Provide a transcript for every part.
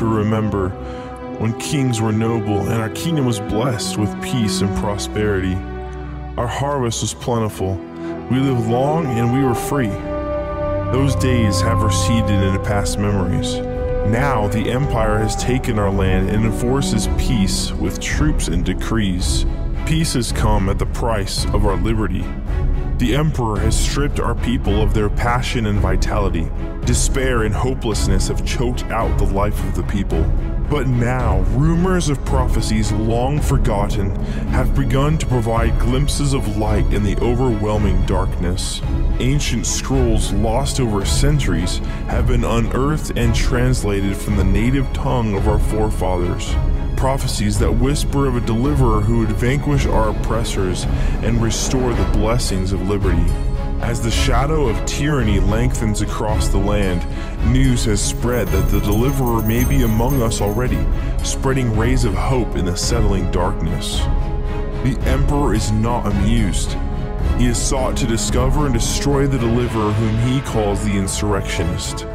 now remember, when kings were noble and our kingdom was blessed with peace and prosperity. Our harvest was plentiful. We lived long and we were free. Those days have receded into past memories. Now the empire has taken our land and enforces peace with troops and decrees. Peace has come at the price of our liberty. The Emperor has stripped our people of their passion and vitality. Despair and hopelessness have choked out the life of the people. But now, rumors of prophecies long forgotten have begun to provide glimpses of light in the overwhelming darkness. Ancient scrolls lost over centuries have been unearthed and translated from the native tongue of our forefathers prophecies that whisper of a deliverer who would vanquish our oppressors and restore the blessings of liberty. As the shadow of tyranny lengthens across the land, news has spread that the deliverer may be among us already, spreading rays of hope in the settling darkness. The emperor is not amused. He has sought to discover and destroy the deliverer whom he calls the insurrectionist.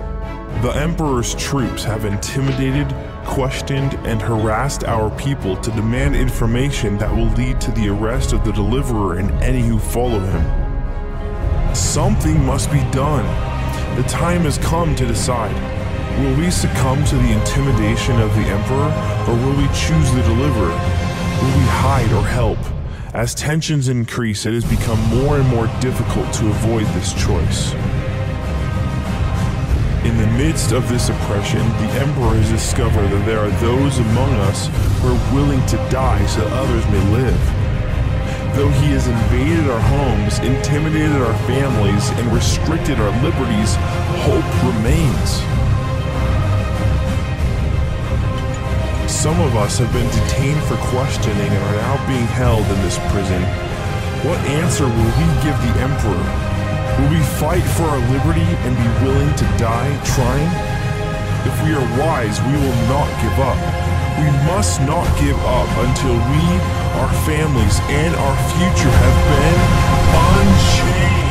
The Emperor's troops have intimidated, questioned, and harassed our people to demand information that will lead to the arrest of the Deliverer and any who follow him. Something must be done. The time has come to decide. Will we succumb to the intimidation of the Emperor, or will we choose the Deliverer? Will we hide or help? As tensions increase, it has become more and more difficult to avoid this choice. In the midst of this oppression, the Emperor has discovered that there are those among us who are willing to die so others may live. Though he has invaded our homes, intimidated our families, and restricted our liberties, hope remains. Some of us have been detained for questioning and are now being held in this prison. What answer will we give the Emperor? Will we fight for our liberty and be willing to die trying? If we are wise, we will not give up. We must not give up until we, our families, and our future have been unchained.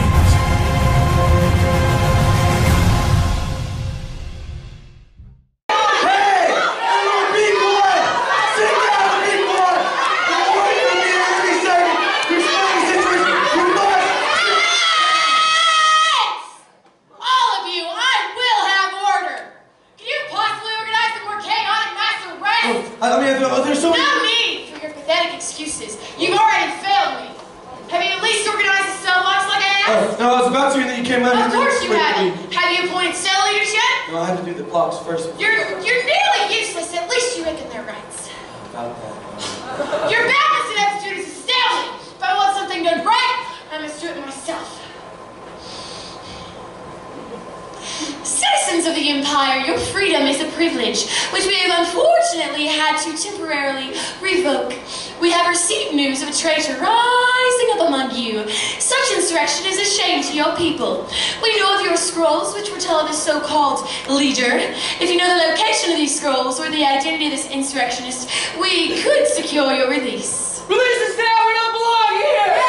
If you know the location of these scrolls or the identity of this insurrectionist, we could secure your release. Release us now! We don't belong here!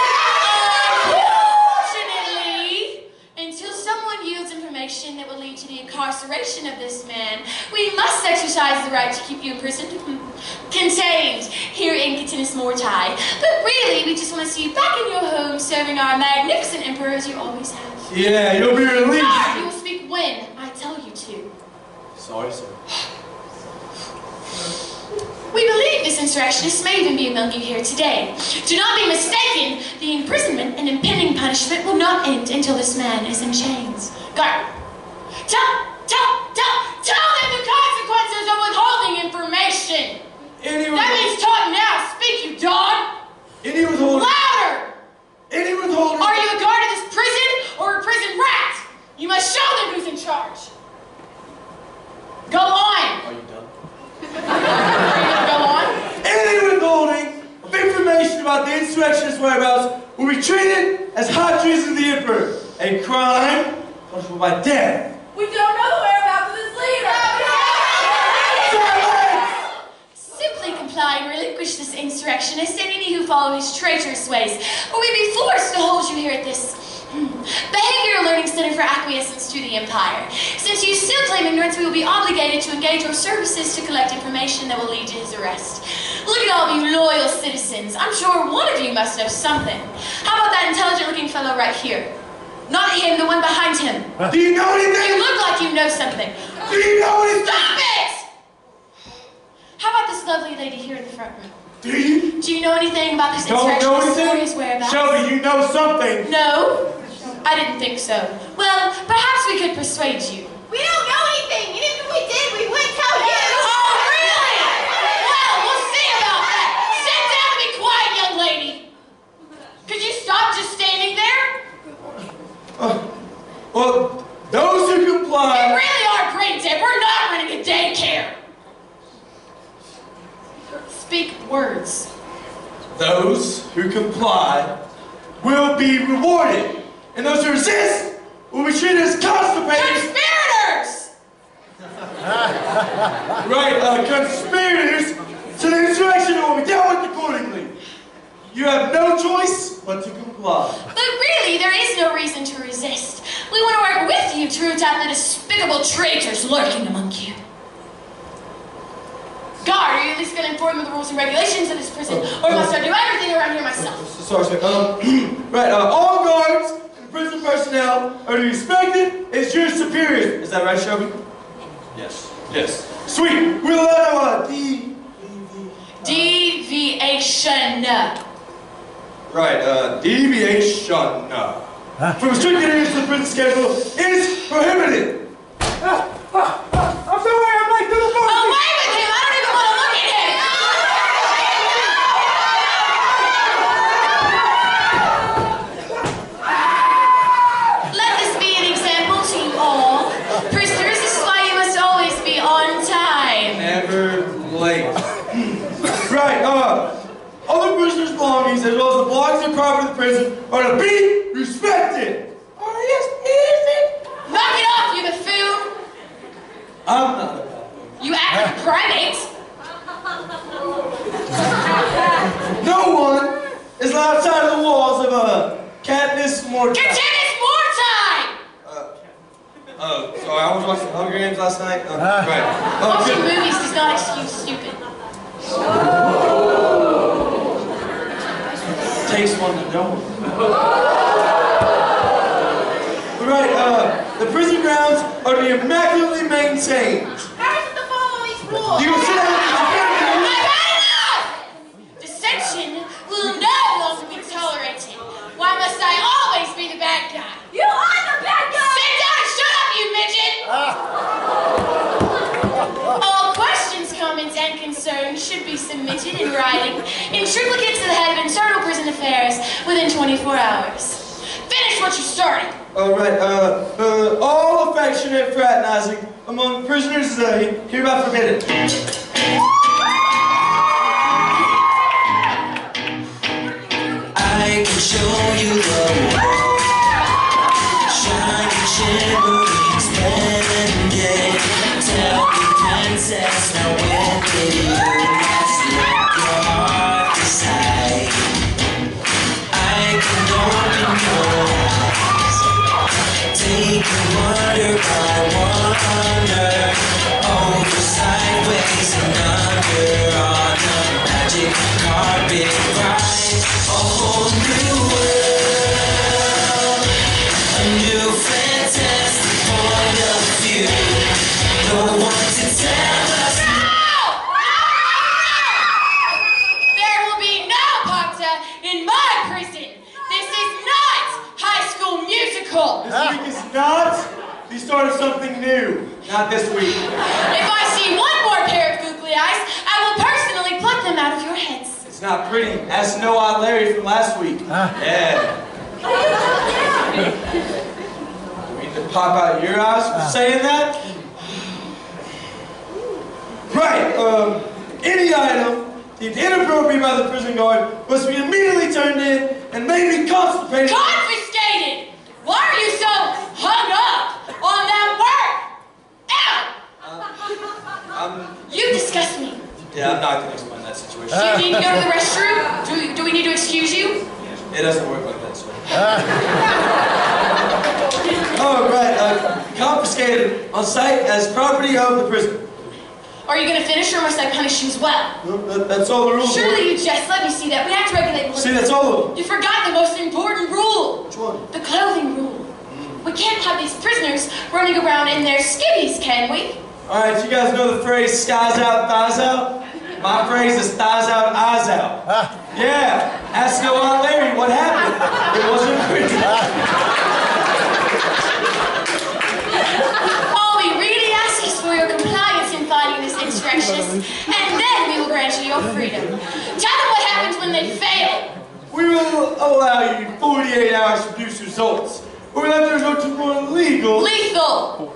Unfortunately, until someone yields information that will lead to the incarceration of this man, we must exercise the right to keep you imprisoned, hmm. contained here in Catinus Morti. But really, we just want to see you back in your home serving our magnificent emperor as you always have. Yeah, you'll be released! Guard, you will speak when I tell you to. Sorry, sir. We believe this insurrectionist may even be among you here today. Do not be mistaken. The imprisonment and impending punishment will not end until this man is in chains. Guard, tell, tell, tell, tell them the consequences of withholding information. Any That means talk now. Speak, you dog. Any withholding... Louder. Any withholding... Are you a guard of this prison or a prison rat? You must show them who's in charge. Go on. Are you done? Are you gonna go on? Any withholding of information about the insurrectionist whereabouts will be treated as as high treason to the Emperor, a crime punishable by death. We don't know the whereabouts of this leader. Simply comply and relinquish this insurrectionist and any who follow his traitorous ways, or we be forced to hold you here at this Behavioral Learning Center for Acquiescence to the Empire. Since you still claim ignorance, we will be obligated to engage your services to collect information that will lead to his arrest. Look at all of you loyal citizens. I'm sure one of you must know something. How about that intelligent-looking fellow right here? Not him, the one behind him. Do you know anything? You look like you know something. Do you know anything? Stop it! How about this lovely lady here in the front row? Do you? Do you know anything about this Don't know insurrectionist or anything? whereabouts? Shelby, you know something. No, I didn't think so. Well, perhaps we could persuade you. We don't know anything, and if we did, we wouldn't tell you. Oh, really? Well, we'll see about that. Sit down and be quiet, young lady. Could you stop just standing there? Uh, well, those who We comply. really are brain dead. We're not running a daycare. Speak words. Those who comply will be rewarded, and those who resist will be treated as constipated. Conspirators! Right, uh, conspirators to the insurrection will be dealt with accordingly. You have no choice but to comply. But really, there is no reason to resist. We want to work with you to root out the despicable traitors lurking among you. Guard, are you at least going to inform me of the rules and regulations of this prison, or must I do everything around here myself? Sorry, sir. Um, right, uh, all guards prison personnel are to be respected as your superiors. Is that right, Shelby? Yes. Yes. Sweet. We'll allow uh, D. Deviation. Right, uh, deviation uh, from strict adherence to the prison schedule is prohibited. Ah, ah, ah, I'm sorry, I'm late to the party. Away with him! I don't even want to look at him! Let this be an example to you all. Prisoners, this is why you must always be on time. Never late. right, uh, other prisoners' as well as the belongings and property of the prison are to be respected. Oh, yes, easy. Knock it off, you buffoon! I'm not a You act like a primate! No one is allowed outside of the walls of a Katniss Mortar. Contend more time! Uh, oh, sorry, I was watching Hunger Games last night. Uh, right. Uh, Watching movies does not excuse stupid. Takes one to know one. right, uh, the prison grounds are to be immaculately maintained. How is it to follow these rules? You sit down with your I've family. had enough! Dissension will no longer be tolerated. Why must I always be the bad guy? You are the bad guy! Sit down and shut up, you midget! All questions, comments, and concerns should be in writing in triplicate to the head of Internal Prison Affairs within 24 hours. Finish what you started. All right, uh, uh, all affectionate fraternizing among prisoners is uh, hereby permitted. I can show you the world Shining, shimmering, splendid Tell me, princess, now when did you This week is not the start of something new. Not this week. If I see one more pair of googly eyes, I will personally pluck them out of your heads. It's not pretty. Ask No Odd Larry from last week. Yeah. You mean to pop out your eyes for saying that? Right, um, any item deemed inappropriate by the prison guard must be immediately turned in and may be constipated. Confiscated! Why are you so hung up on that word? Ow! Uh, um, um, you disgust me. Yeah, I'm not going to explain that situation. Do you need to go to the restroom? Do, do we need to excuse you? It doesn't work like that, sir. oh, right. Uh, confiscated on site as property of the prison. Are you going to finish or must I punish you as well? No, that, that's all the rules. Surely you just Let me see that. We have to regulate See, that's all of them. You forgot the most important rule. Which one? The clothing rule. We can't have these prisoners running around in their skivvies, can we? All right, you guys know the phrase "skies out, thighs out." My phrase is "thighs out, eyes out." Ah. Yeah, ask your aunt Larry what happened. It wasn't pretty. All we really ask is for your compliance in insurrectionist, and then we will grant you your freedom. Tell them what happens when they fail. We will allow you 48 hours to produce results. Or we'll have to resort to more legal, Lethal.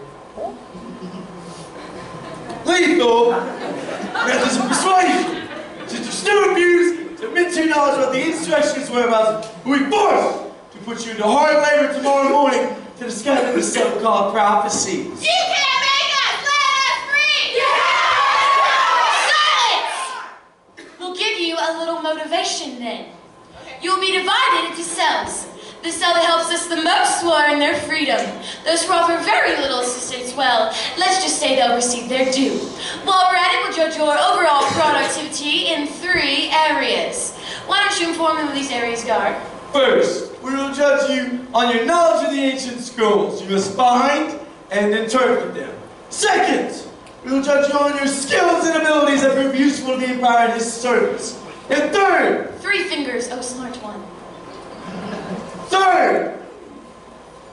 lethal methods of persuasion. As still abuse to admit to your knowledge about the insurrectionist whereabouts, we'll be forced to put you into hard labor tomorrow morning to discover the so-called prophecies. You can't make us! Let us free! Silence! We'll give you a little then. You'll be divided into cells. The cell that helps us the most will earn their freedom. Those who offer very little assistance, well, let's just say they'll receive their due. While we're at it, we'll judge your overall productivity in three areas. Why don't you inform them of these areas, Guard? First, we will judge you on your knowledge of the ancient scrolls. You must find and interpret them. Second, we will judge you on your skills and abilities that prove useful to the Empire and his service. And third, Three fingers, oh smart one. third,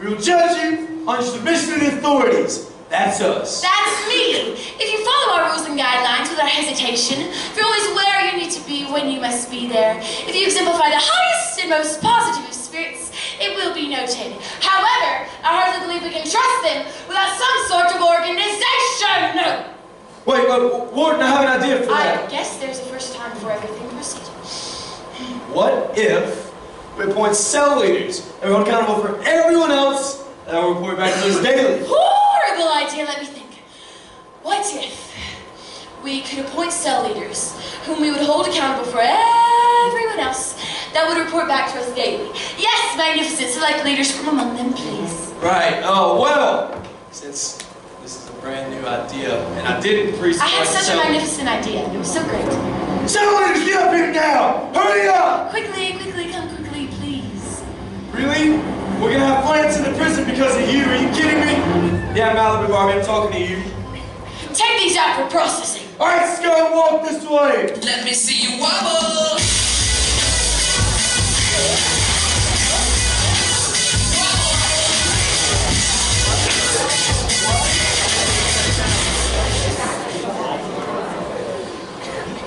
we will judge you on submission to the authorities. That's us. That's me! If you follow our rules and guidelines without hesitation, if you're always where you need to be when you must be there, if you exemplify the highest and most positive of spirits, it will be noted. However, I hardly believe we can trust them without some sort of organization! Wait, Warden, I have an idea for I that. guess there's a first time for everything proceed. What if we appoint cell leaders and we're accountable for everyone else and will report back to us daily? Horrible idea, let me think. What if we could appoint cell leaders whom we would hold accountable for everyone else that would report back to us daily? Yes, magnificent. Select leaders from among them, please. Right. Oh, well, since this is a brand new idea and I didn't pre I had such a magnificent idea. It was so great. Cell leaders, get up here now! Hurry up! Quickly, quickly, come quickly, please. Really? We're gonna have plants in the prison because of you. Are you kidding me? Yeah, Malibu Barbie, I'm talking to you. Take these out for processing. All right, let's go walk this way. Let me see you wobble.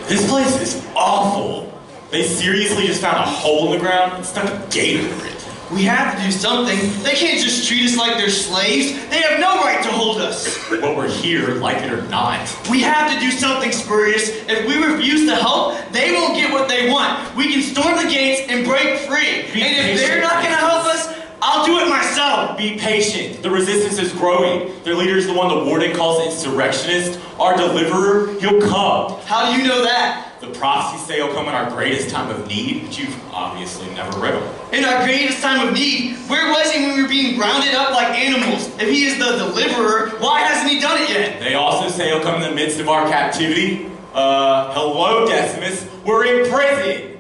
This place is awful. They seriously just found a hole in the ground and stuck a gate over it. We have to do something. They can't just treat us like they're slaves. They have no right to hold us. But we're here, like it or not. We have to do something spurious. If we refuse to help, they won't get what they want. We can storm the gates and break free. Be and if they're not going to help us, I'll do it myself. Be patient. The resistance is growing. Their leader is the one the warden calls insurrectionist. Our deliverer, he'll come. How do you know that? The prophecies say he'll come in our greatest time of need, but you've obviously never read them. In our greatest time of need, where was he when we were being rounded up like animals? If he is the deliverer, why hasn't he done it yet? They also say he'll come in the midst of our captivity. Uh, hello, Decimus. We're in prison.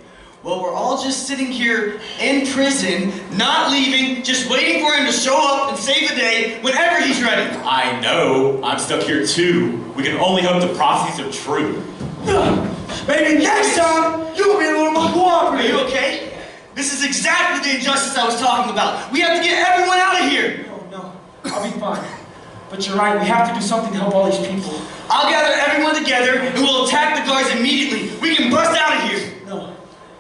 Well, we're all just sitting here in prison, not leaving, just waiting for him to show up and save the day whenever he's ready. I know. I'm stuck here too. We can only hope the prophecies are true. Maybe next time you'll be a little more cooperative. Are cooperative. you okay? This is exactly the injustice I was talking about. We have to get everyone out of here. No, no, I'll be fine. But you're right, we have to do something to help all these people. I'll gather everyone together and we'll attack the guards immediately. We can bust out of here.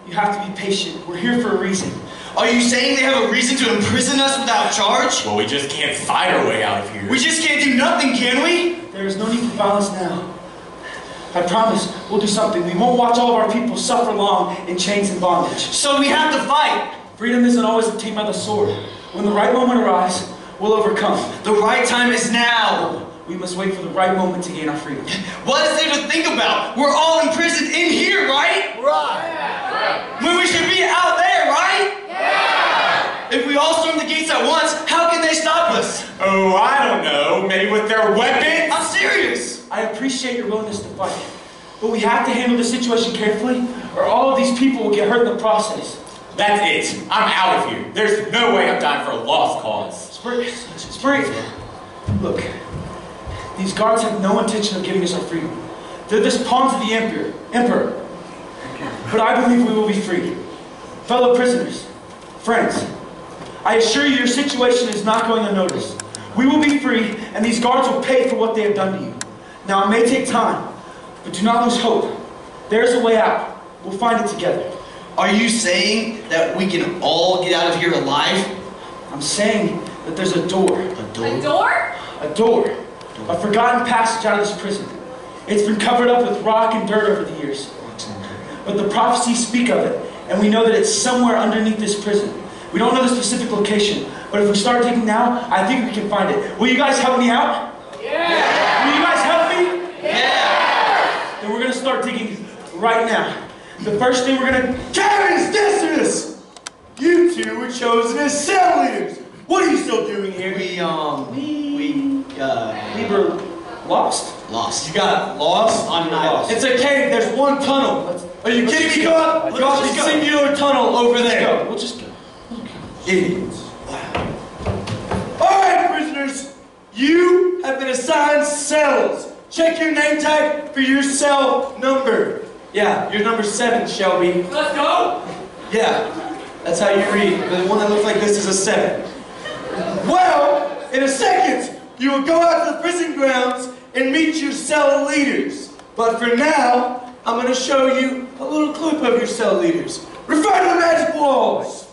No, you have to be patient. We're here for a reason. Are you saying they have a reason to imprison us without charge? Well, we just can't fight our way out of here. We just can't do nothing, can we? There is no need for violence now. I promise we'll do something. We won't watch all of our people suffer long in chains and bondage. So we have to fight. Freedom isn't always obtained by the sword. When the right moment arrives, we'll overcome. The right time is now. we must wait for the right moment to gain our freedom. What is there to think about? We're all imprisoned in here, right? Right. When we should be out there, right? Yeah. If we all storm the gates at once, how can they stop us? Oh, I don't know. Maybe with their weapons? I'm serious. I appreciate your willingness to fight, but we have to handle the situation carefully, or all of these people will get hurt in the process. That's it. I'm out of here. There's no way I'm dying for a lost cause. Spring, Spring, look, these guards have no intention of giving us our freedom. They're just pawns of the emperor, emperor. But I believe we will be free. Fellow prisoners, friends, I assure you your situation is not going unnoticed. We will be free, and these guards will pay for what they have done to you. Now, it may take time, but do not lose hope. There's a way out. We'll find it together. Are you saying that we can all get out of here alive? I'm saying that there's a door. A door? A door? A door. A forgotten passage out of this prison. It's been covered up with rock and dirt over the years. But the prophecies speak of it, and we know that it's somewhere underneath this prison. We don't know the specific location, but if we start digging now, I think we can find it. Will you guys help me out? Yeah! Will you guys help me? Yeah! Then we're gonna start digging right now. The first thing we're gonna Terrence Decimus! You two were chosen as cell leaders. What are you still doing here? We, um, we, uh, we were lost. lost. You got lost? On an island. It's a cave. There's one tunnel. Are you Let's kidding me, go. God? Let's Go out the go. singular tunnel over Let's there. go. We'll just go. Idiots. All right, prisoners. You have been assigned cells. Check your name tag for your cell number. Yeah, you're number seven, Shelby. Let's go! Yeah, that's how you read. The one that looks like this is a seven. Well, in a second, you will go out to the prison grounds and meet your cell leaders. But for now, I'm going to show you a little clip of your cell leaders. Refer to the magic walls.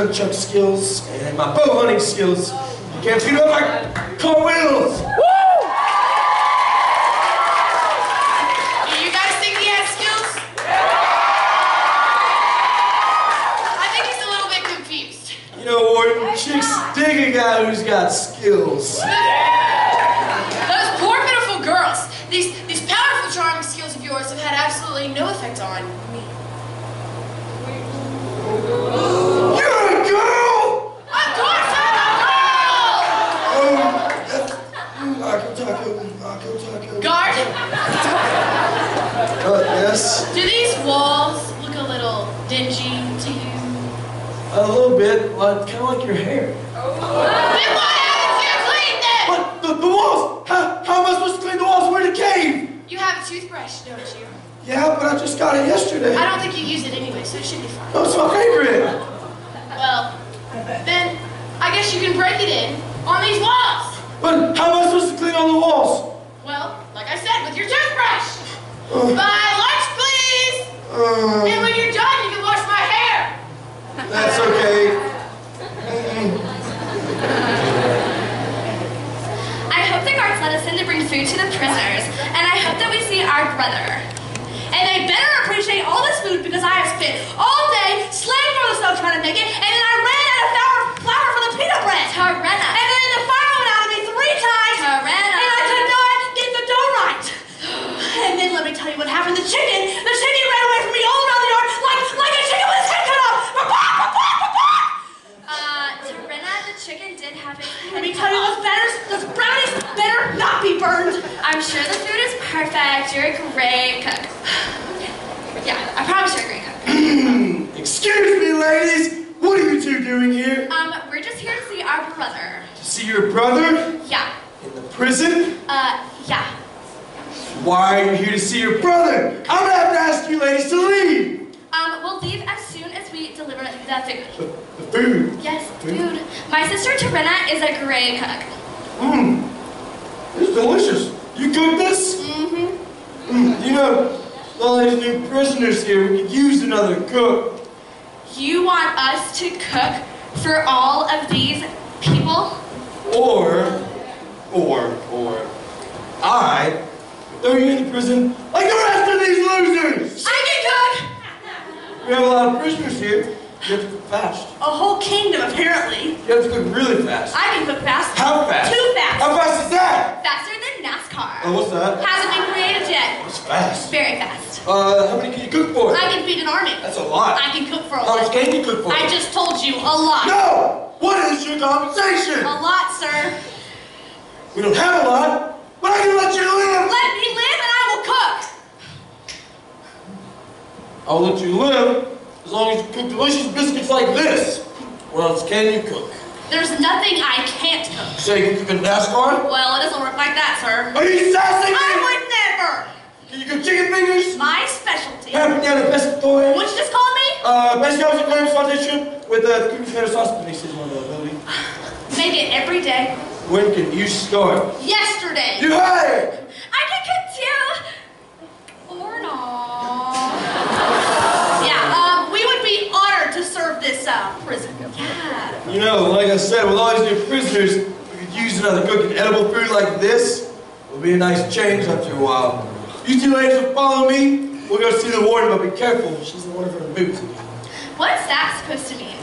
nunchuck skills and my bow hunting skills. You can't beat up my my specialty. Yaptıkları best. What you just call me? Uh, best yaptıklarım salatçı with the computer sauce places one ability. Make it every day. When can you start? Yesterday. You had it. I can continue. Or not. yeah. Um, we would be honored to serve this uh, prison. Yeah. You know, like I said, with all these new prisoners, we could use another cooking edible food like this. It'll be a nice change after a while. You two ladies will follow me. We're going to see the warden, but be careful. She's the ward for the boots. What's that supposed to mean?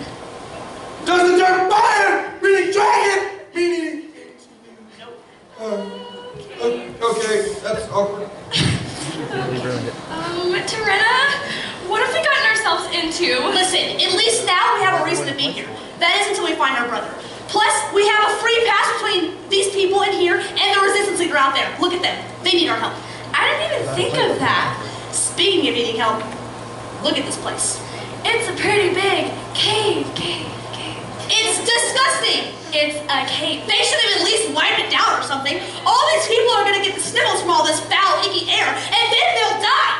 Does the dark fire meaning dragon meaning... Nope. Okay. Okay, that's awkward. um, Toretta, what have we gotten ourselves into? Listen, at least now we have a reason to be here. That is until we find our brother. Plus, we have a free pass between these people in here and the resistance leader out there. Look at them. They need our help. I didn't even think of that. Speaking of needing help, look at this place. It's a pretty big cave, cave, cave. It's disgusting. It's a cave. They should have at least wiped it down or something. All these people are gonna get the sniffles from all this foul, icky air, and then they'll die.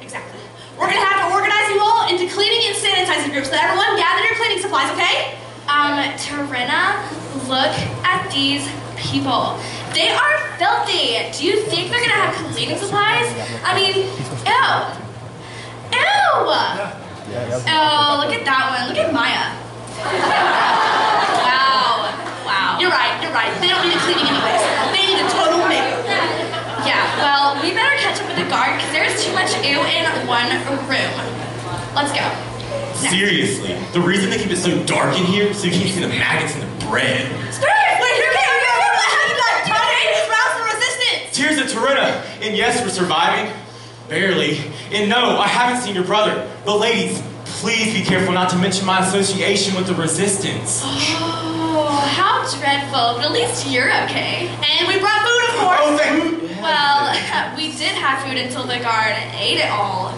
exactly. We're gonna have to organize you all into cleaning and sanitizing groups. So everyone gather your cleaning supplies, okay? Um, Terena, look at these people. They are filthy. Do you think they're gonna have cleaning supplies? I mean, ew. Ew! Oh, look at that one. Look at Maya. Wow. Wow. You're right, you're right. They don't need a cleaning anyways. They need a total makeover. Yeah, well, we better catch up with the guard because there's too much ew in one room. Let's go. Seriously, the reason they keep it so dark in here is so you can't see the maggots in the bread. Steve, wait, you're Tears of Torina, and yes, we're surviving. Barely. And no, I haven't seen your brother. But ladies, please be careful not to mention my association with the resistance. Oh, how dreadful. But at least you're okay. And we brought food, of course. Oh, thank Well, we did have food until the guard ate it all.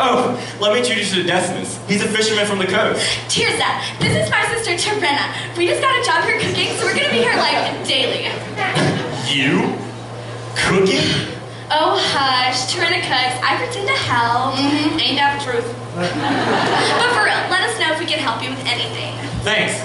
Oh, let me introduce you to Decimus. He's a fisherman from the coast. Tirza, this is my sister Terena. We just got a job here cooking, so we're gonna be here like daily. You? Cooking? Oh, hush. Terena cooks. I pretend to help. Mm-hmm. Ain't that the truth? But for real, let us know if we can help you with anything. Thanks.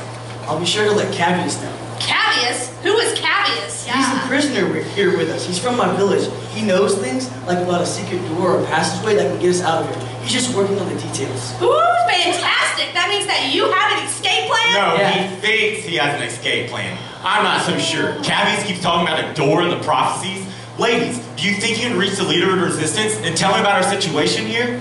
I'll be sure to let Cavius know. Cavius? Who is Cavius? He's the prisoner wi- here with us. He's from my village. He knows things like about a secret door or passageway that can get us out of here. He's just working on the details. Ooh, fantastic. That means that you have an escape plan? No, Yeah. he thinks he has an escape plan. I'm not so sure. Cavius keeps talking about a door in the prophecies. Ladies, do you think you can reach the leader of resistance and tell him about our situation here?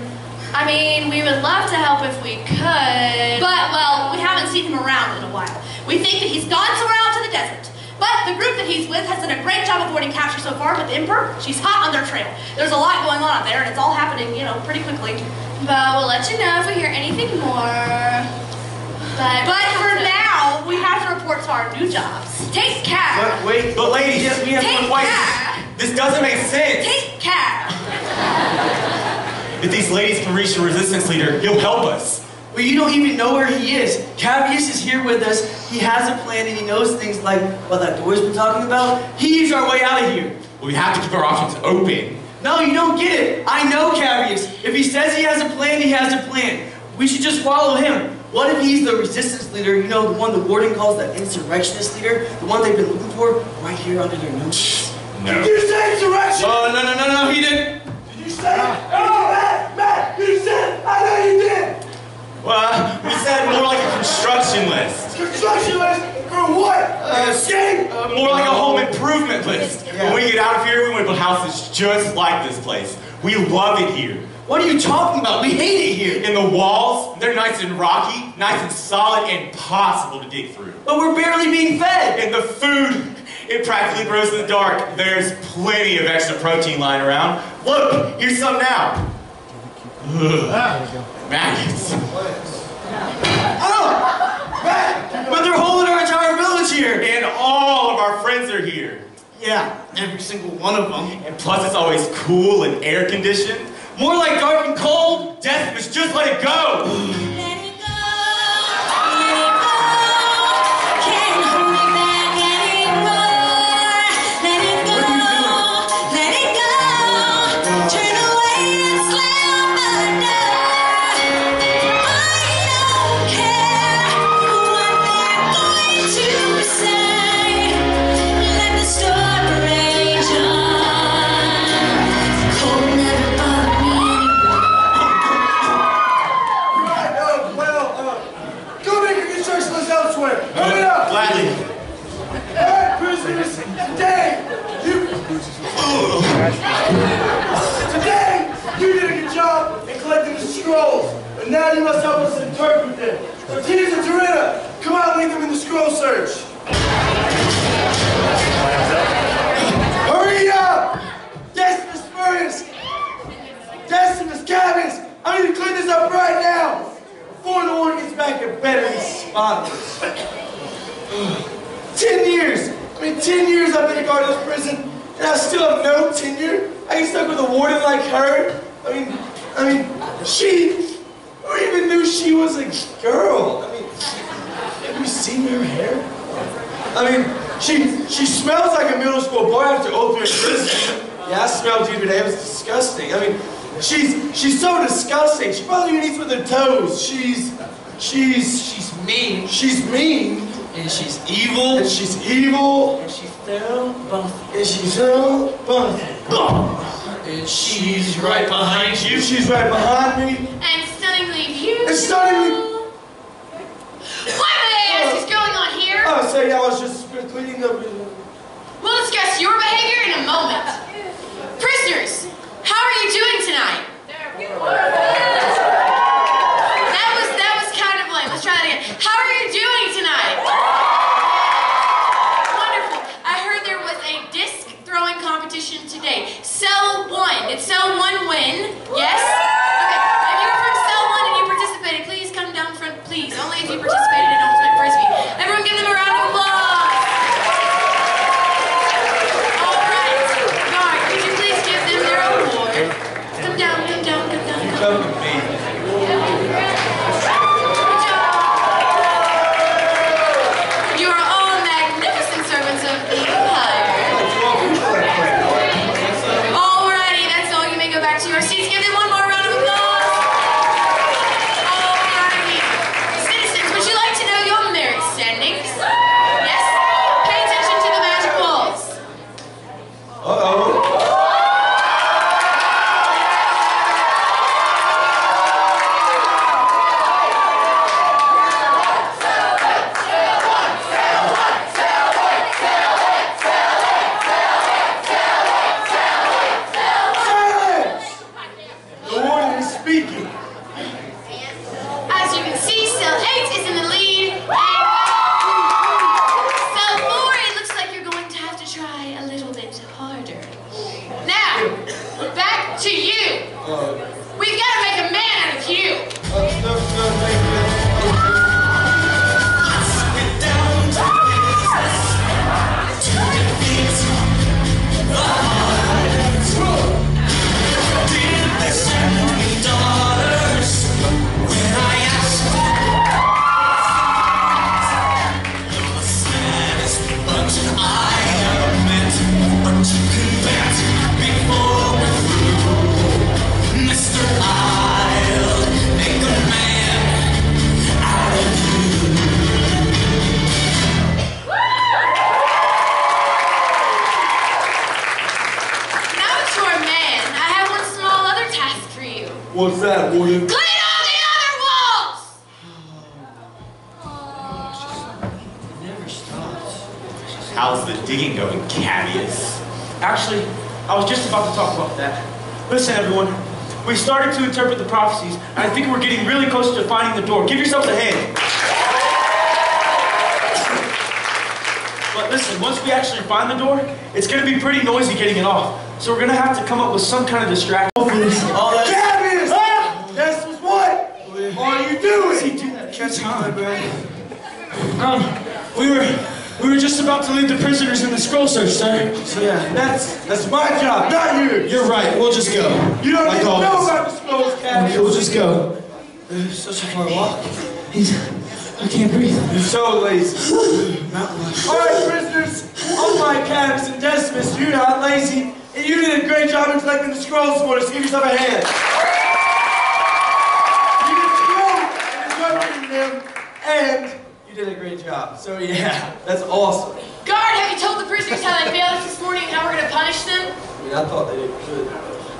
I mean, we would love to help if we could. But, well, we haven't seen him around in a while. We think that he's gone somewhere out to the desert. But the group that he's with has done a great job avoiding capture so far, but the Emperor, she's hot on their trail. There's a lot going on out there, and it's all happening, you know, pretty quickly. But we'll let you know if we hear anything more. But, But for now, we have to report to our new jobs. take care. But wait, But ladies, we have Take one care. This doesn't make sense. Take care. If these ladies can reach the resistance leader, he'll help us. Well, you don't even know where he is. Cavius is here with us. He has a plan and he knows things like what that door's been talking about. He's our way out of here. Well, we have to keep our options open. No, you don't get it. I know Cavius. If he says he has a plan, he has a plan. We should just follow him. What if he's the resistance leader, you know, the one the warden calls the insurrectionist leader, the one they've been looking for right here under their noses? No. Did you say insurrection? Oh, no, no, no, no, he didn't. Did you say? it? Oh, Matt, Matt, you said. it. I know you did. Well, we said more like a construction list. Construction list for what? Uh, escape? Uh, more like a home improvement list. When we get out of here, we want to build houses just like this place. We love it here. What are you talking about? We hate it here. In the walls, they're nice and rocky, nice and solid, and impossible to dig through. But we're barely being fed. And the food, it practically grows in the dark. There's plenty of extra protein lying around. Look, here's some now. Ugh. Maggots. Oh, but they're holding our entire village here. And all of our friends are here. Yeah, every single one of them. And plus, it's always cool and air conditioned. More like dark and cold. Death was just let it go. today, you did a good job in collecting the scrolls. but now you must help us interpret them. So Tears and Tarina, come out and lead them in the scroll search. Hurry up! Decimus Spurius! Decimus Cabins! I need to clean this up right now! Before the war gets back, it better be spotless. ten years! I mean, ten years I've been a guard this prison, and I still have no tenure? I get stuck with a warden like her? I mean, I mean, she, who even knew she was a girl? I mean, have you seen her hair? I mean, she she smells like a middle school boy after opiate prison. Yeah, I smelled you today. It was disgusting. I mean, she's she's so disgusting. She probably even eats with her toes. She's she's She's mean, she's mean and she's evil, and she's evil and she's so buff, and she's so buff. and she's right behind you. She's right behind me. And stunningly beautiful. And stunningly- What may I ask is going on here? Oh, say I was just cleaning up. We'll discuss your behavior in a moment. Prisoners, how are you doing tonight? That was that was kind of lame. Let's try that again. How are you doing tonight? Wonderful. I heard there was a disc throwing competition today. Did cell one win? Yes? Digging? Actually, I was just about to talk about that. Listen, everyone. We started to interpret the prophecies, and I think we're getting really close to finding the door. Give yourselves a hand. But listen, once we actually find the door, it's going to be pretty noisy getting it off. So we're going to have to come up with some kind of distraction. Hopefully, All that. Cavius! Ah! That's was what? What are you doing? Catch on, Um, we were we were just about to lead the prisoners in the scroll search, sir. So yeah, that's that's my job, not yours. You're right. We'll just go. You don't Like even know always. about the scrolls, Cavius. We'll just go. Such a far walk. He's, I can't breathe. You're so lazy. Not much. All right, prisoners. Unlike Cadmus and Decimus, you're not lazy, and you did a great job in collecting the scrolls for us. Give yourself a hand. You did scroll and interpreting them, and you did a great job. So yeah, that's awesome. Guard, have you told the prisoners how they failed us this morning and how we're going to punish them? I mean, I thought they did good.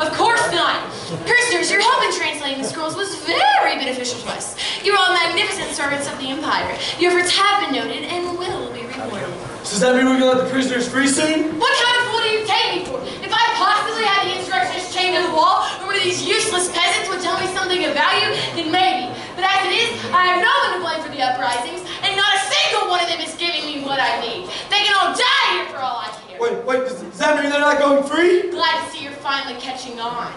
Of course not. Prisoners, your help in translating the scrolls was very beneficial to us. You're all magnificent servants of the Empire. Your efforts have been noted and will be rewarded. So does that mean we're gonna let the prisoners free soon? What kind of fool do you take me for? If I possibly had the instructions chained to the wall, or of these useless peasants would tell me something of value, then maybe. But as it is, I have no one to blame for the uprisings, and not a single one of them is giving me what I need. They can all die here for all I care. Wait, wait, does, does that mean they're not going free? Glad to see you're finally catching on.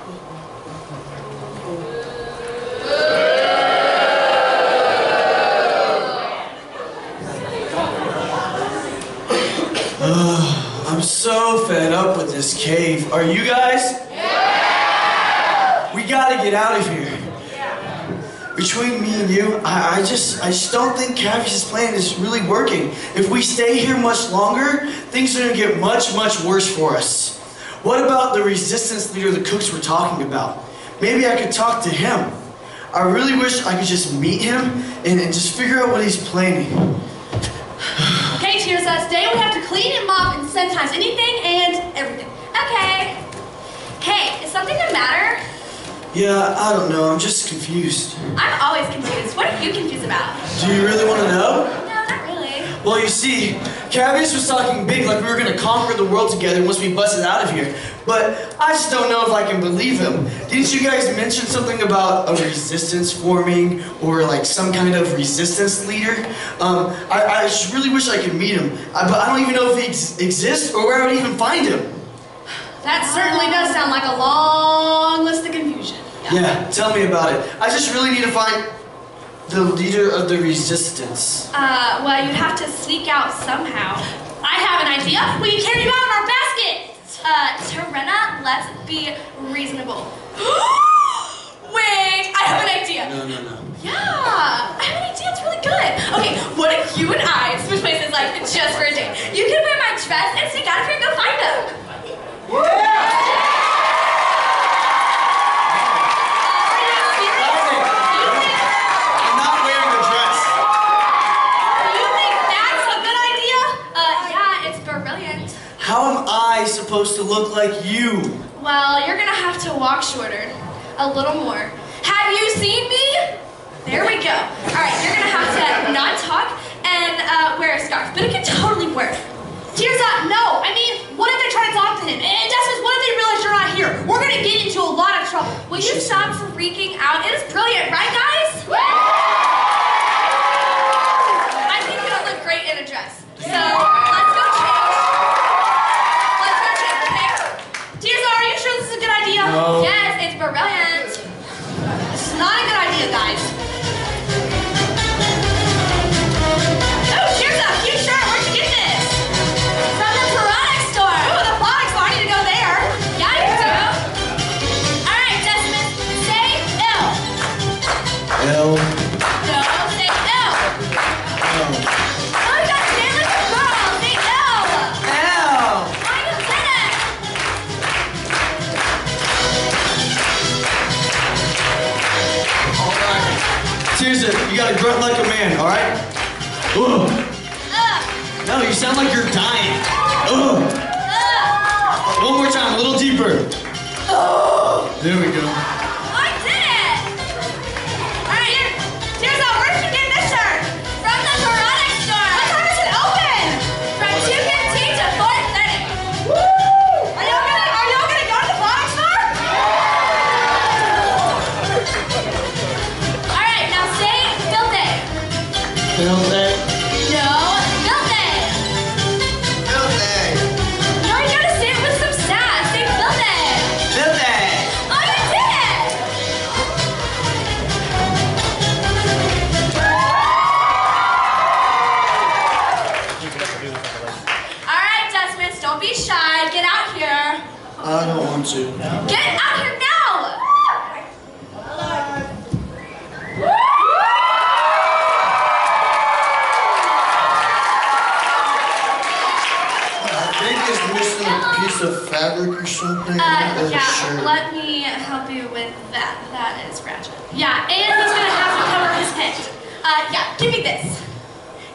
I'm so fed up with this cave. Are you guys? Yeah! We gotta get out of here. Yeah. Between me and you, I, I just I just don't think Cavish's plan is really working. If we stay here much longer, things are gonna get much, much worse for us. What about the resistance leader the cooks were talking about? Maybe I could talk to him. I really wish I could just meet him and, and just figure out what he's planning. Today we have to clean and mop and sometimes anything and everything. Okay. Hey, is something the matter? Yeah, I don't know. I'm just confused. I'm always confused. What are you confused about? Do you really want to know? No, not really. Well, you see, Cavius was talking big like we were gonna conquer the world together once we busted out of here. But I just don't know if I can believe him. Didn't you guys mention something about a resistance forming or like some kind of resistance leader? Um, I, I just really wish I could meet him, I, but I don't even know if he ex- exists or where I would even find him. That certainly does sound like a long list of confusion. Yeah, tell me about it. I just really need to find the leader of the resistance. Uh, well, you'd have to sneak out somehow. I have an idea. We can carry you out in our basket. Uh, Tarina, let's be reasonable. Wait, I have an idea. No, no, no. Yeah, I have an idea. It's really good. Okay, what if you and I switch places like just for a day? You can wear my dress and sneak out of here and go find them. I'm not wearing a dress. You think that's a good idea? Uh, yeah, it's brilliant. How am I supposed to look like you? Well, you're gonna have to walk shorter. A little more. Have you seen me? There we go. Alright, you're gonna have to not talk and uh, wear a scarf, but it can totally work. Tears up, no. I mean, what if they try to talk to him? And Desmond, what if they realize you're not here? We're gonna get into a lot of trouble. Will you stop freaking out? It is brilliant, right, guys? I think it'll look great in a dress. So, let's go change. Let's go change, okay? Tirza, are you sure this is a good idea? No. Yes, it's brilliant. This is not a good idea, guys. Oh, Tirza, cute shirt. Where'd you get this? From the product store. Oh, the product store. I need to go there. Yeah, you do. All right, Desmond, say ill. L. You gotta grunt like a man, alright? Ugh. No, you sound like you're dying. Ugh. One more time, a little deeper. There we go. I don't want to. Get out here now! I think it's missing a piece of fabric or something. Uh, That's a yeah, shirt. let me help you with that. That is Ratchet. Yeah, and he's gonna have to cover his head. Uh, yeah, give me this.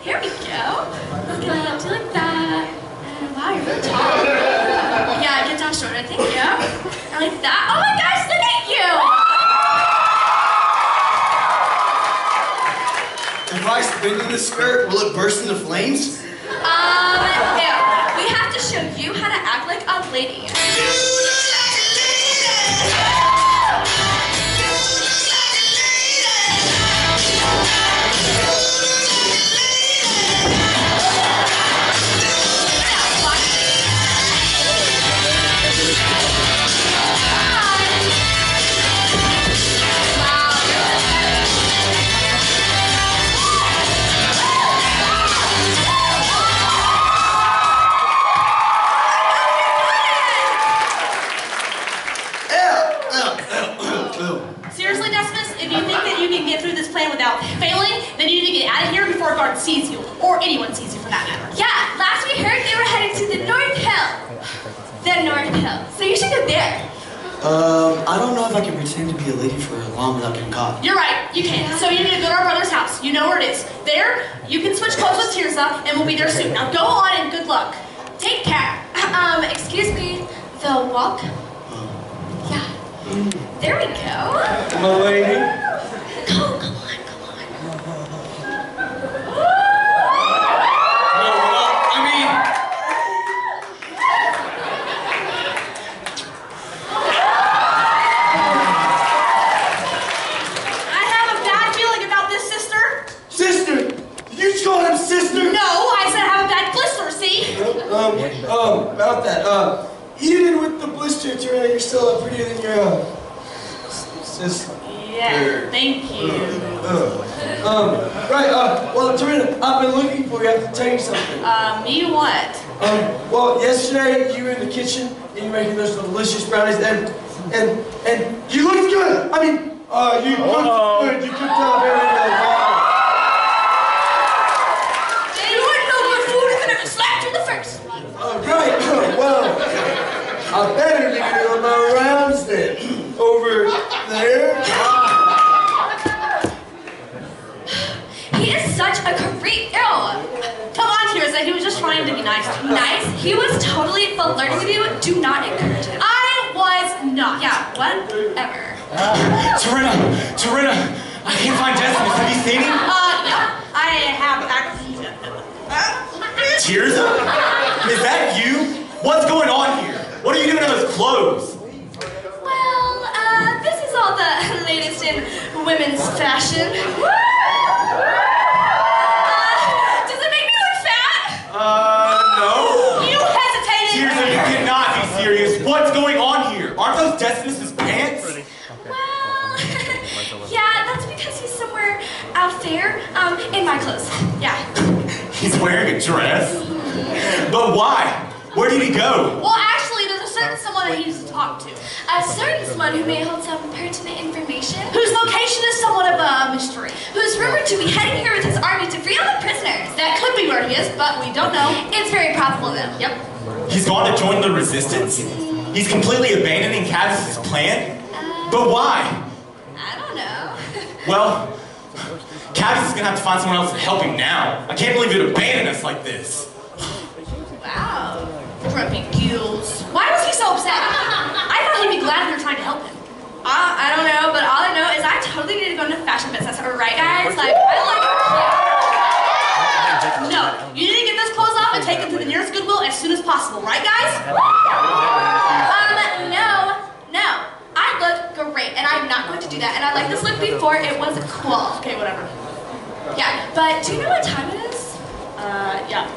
Here we go. Just gonna do like that. And wow, you're really tall. Yeah, get down shorter. Thank you. And like that. Oh my gosh, look at you! If I spin in the skirt, burst into flames? And we'll be there soon. Now go on and good luck. Take care. Um, excuse me, the walk? Yeah. There we go. My lady. Go, come on, come on. No, uh, I mean, I have a bad feeling about this, sister. Sister! You call him sister? No, I said I have a bad blister, see? Um, um, about that, uh, even with the blister, Teresa, you're still prettier than your, uh, sister. Yeah, thank you. Uh, um, right, uh, well, Teresa, I've been looking for you. I have to tell you something. Uh, me what? Um, well, yesterday you were in the kitchen and you were making those delicious brownies and, and, and you looked good. I mean, uh, you looked good. You could tell very well. You wouldn't know good food if it never slapped you in the face. Uh, right, well, I better be on my rounds then. Over there. He is such a creep. Ew. Come on, Tirza. He was just trying to be nice. Nice? He was totally flirting with you. Do not encourage him. I was not. Yeah, whatever. Tarina, Tarina, I can't find Decimus. Have you seen him? Uh, yeah. I have actually. Tears? Is that you? What's going on here? What are you doing in those clothes? Well, uh, this is all the latest in women's fashion. Uh, does it make me look fat? Uh, no. You hesitated. Tears, you cannot be serious. What's going on here? Aren't those Decimus's pants? Well, yeah, that's because he's somewhere out there, um, in my clothes. Yeah. He's wearing a dress? But why? Where did he go? Well, actually, there's a certain someone that he needs to talk to. A certain someone who may hold some pertinent information. Whose location is somewhat of a mystery. Who's rumored to be heading here with his army to free all the prisoners. That could be where he is, but we don't know. It's very probable though. Yep. He's gone to join the resistance? He's completely abandoning Cadmus's plan? Uh, but why? I don't know. Well, Cadmus is gonna have to find someone else to help him now. I can't believe he'd abandon us like this. Wow. Grumpy Gills. Why was he so upset? I thought he'd be glad we were trying to help him. Uh, I don't know, but all I know is I totally need to go into fashion business. Right, guys? Like, I look cute. No, you need to get those clothes off and take them to the nearest Goodwill as soon as possible. Right, guys? Um, no, no. I look great, and I'm not going to do that. And I like this look before it was cool. Okay, whatever. Yeah, but do you know what time it is? Uh, yeah.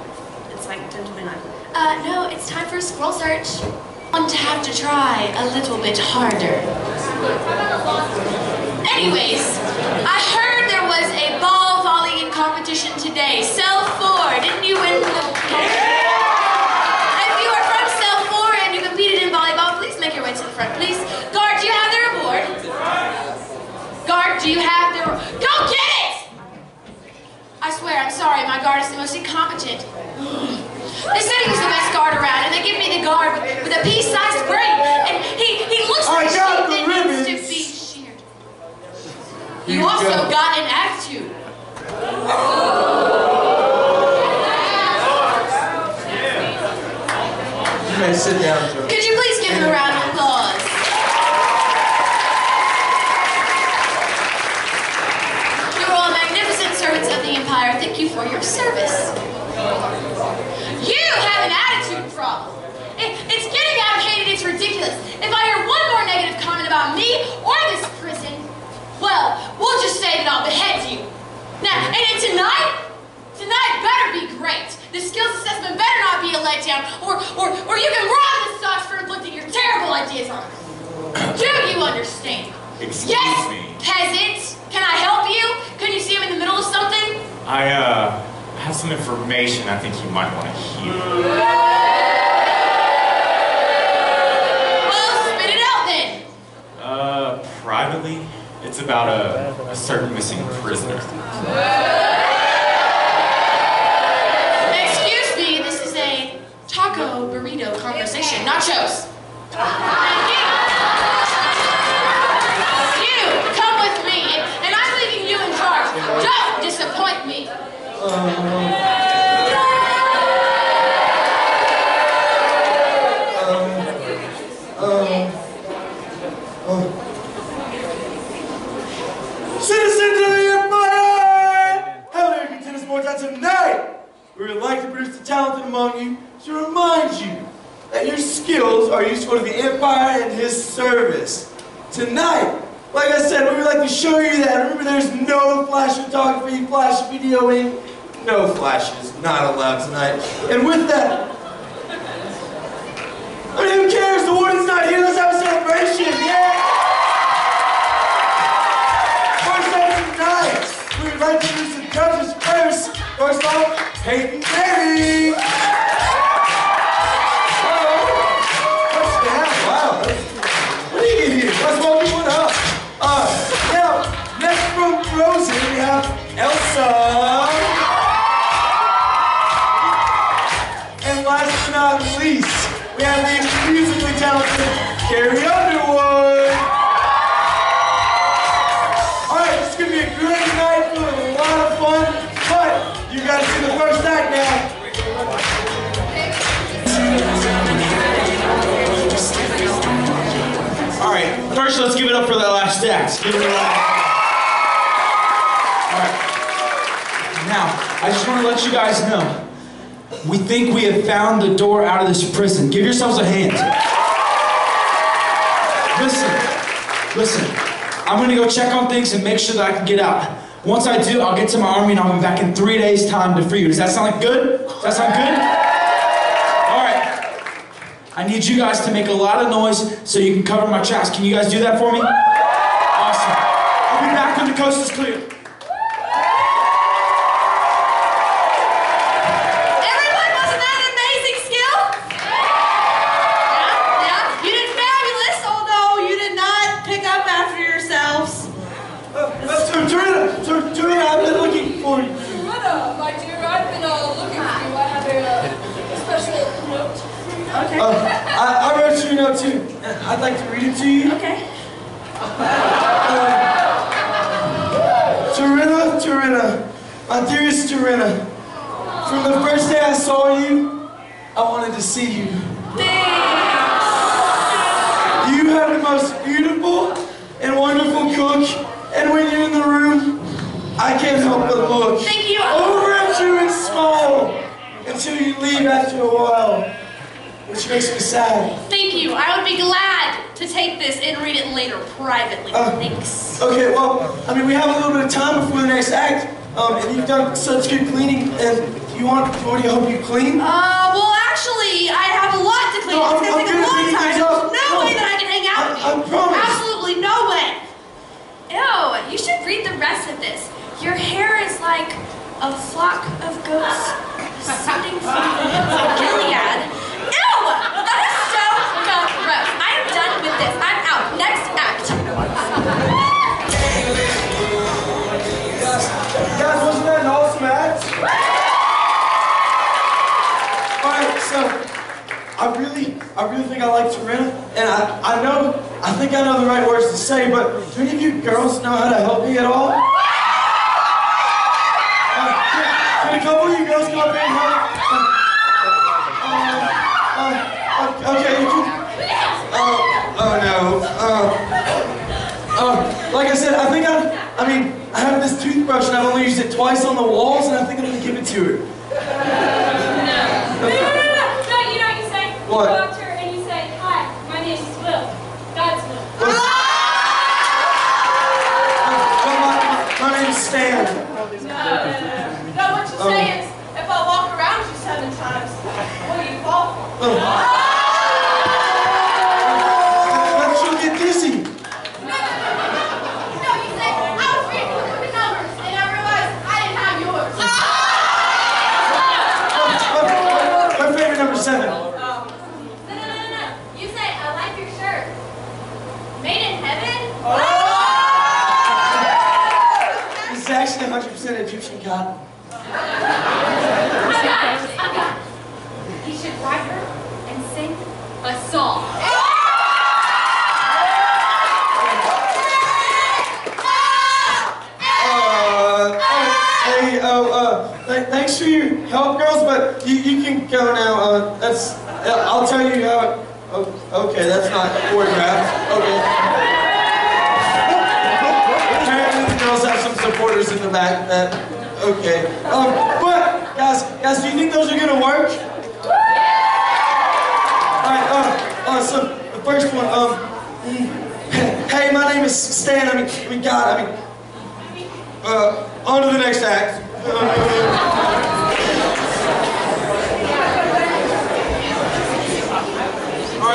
It's like 1029. Uh, no, it's time for a scroll search. Want to have to try a little bit harder. Anyways, I heard there was a ball volleying competition today. Cell 4, didn't you win the... If you are from Cell 4 and you competed in volleyball, please make your way to the front, please. Guard, do you have the reward? Guard, do you have the... Go get it! I swear, I'm sorry, my guard is the most incompetent. They said he was the best guard around, and they give me the guard with, with a pea-sized brain, and he, he looks I like a sheep that needs to be sheared. You You also got- got an attitude. You may sit down, Teresa. Could you please give him a round of applause? You're all magnificent servants of the Empire. Thank you for your service. You have an attitude problem. It, it's getting out of hand and it's ridiculous. If I hear one more negative comment about me or this prison, well, we'll just say that I'll behead you. Now, and, and tonight, tonight better be great. The skills assessment better not be a letdown, or, or, or you can rob the stocks for inflicting your terrible ideas on us. Do you understand? Excuse yes, me. peasant. Can I help you? Can you see him in the middle of something? I uh, have some information I think you might want to hear. Well, spit it out then. Uh, privately, it's about a, a certain missing prisoner. Excuse me, this is a taco burrito conversation. Nachos. Citizens of the Empire! Hello contenders more time tonight! We would like to produce the talented among you to remind you that your skills are useful to the Empire and his service. Tonight, like I said, we would like to show you that. Remember, there's no flash photography, flash videoing, no flashes, not allowed tonight. And with that, I mean, who cares? The warden's not here. Let's have a celebration. Yeah! First up tonight, we would like to judges first. First off, Peyton Berry. Wow. Least, the musically talented Carrie Underwood. Alright, it's gonna be a great night full of a lot of fun, but you gotta see the first act now. All right, first let's give it up for that last act. Give it up. All right. Now, I just want to let you guys know, we think we have found the door out of this prison. Give yourselves a hand. Listen, listen. I'm gonna go check on things and make sure that I can get out. Once I do, I'll get to my army and I'll be back in three days' time to free you. Does that sound like good? Does that sound good? All right. I need you guys to make a lot of noise so you can cover my tracks. Can you guys do that for me? Awesome. I'll be back when the coast is clear. A. I'd like to read it to you. Okay. Um, Tarina, Tarina, my dearest Tarina, from the first day I saw you, I wanted to see you. You have the most beautiful and wonderful cook, and when you're in the room, I can't help but look Thank you. over at you and smile until you leave after a while, which makes me sad. You. I would be glad to take this and read it later privately. Uh, Thanks. Okay, well, I mean, we have a little bit of time before the next act, um, and you've done such good cleaning, and do you want, do you hope you clean? Uh, well, actually, I have a lot to clean. No, it's gonna take a long time. There's no, No. way that I can hang out I- with you. I promise. Absolutely no way. Ew, you should read the rest of this. Your hair is like a flock of goats descending from the Gilead. Ew! That is so gross. I am done with this. I'm out. Next act. Guys, wasn't that an awesome act? Alright, so, I really, I really think I like Tarina, and I, I know, I think I know the right words to say, but do any of you girls know how to help me at all? Can, can a couple of you girls come up here and help? Uh, uh, uh, okay, I said, I think I'm, I mean, I have this toothbrush and I've only used it twice on the walls and I think I'm gonna give it to her. No, no, no, no, no. No, you know what you say? What? You go up to her and you say, Hi, my name is Will. God's Will. Well, my, my, my name's Stan. No, no, no. No, what you say is, if I walk around you seven times, what do you fall for? Oh. But she'll get dizzy. No, you say, I was reading the book of numbers and I realized I didn't have yours. My, my favorite number seven. No, no, no, no, no. You say, I like your shirt. Made in heaven? This is actually 100% Egyptian cotton. I got it. I got it. You should write her and sing a help, girls, but you, you can go now. Uh, that's. uh, I'll tell you how. Oh, okay, that's not choreographed. Okay. Apparently, the girls have some supporters in the back. That. Okay. Um, but guys, guys, do you think those are gonna work? All right. Uh, uh, so the first one. Um. Hey, my name is Stan. I mean, we got. I mean. Uh, on to the next act. All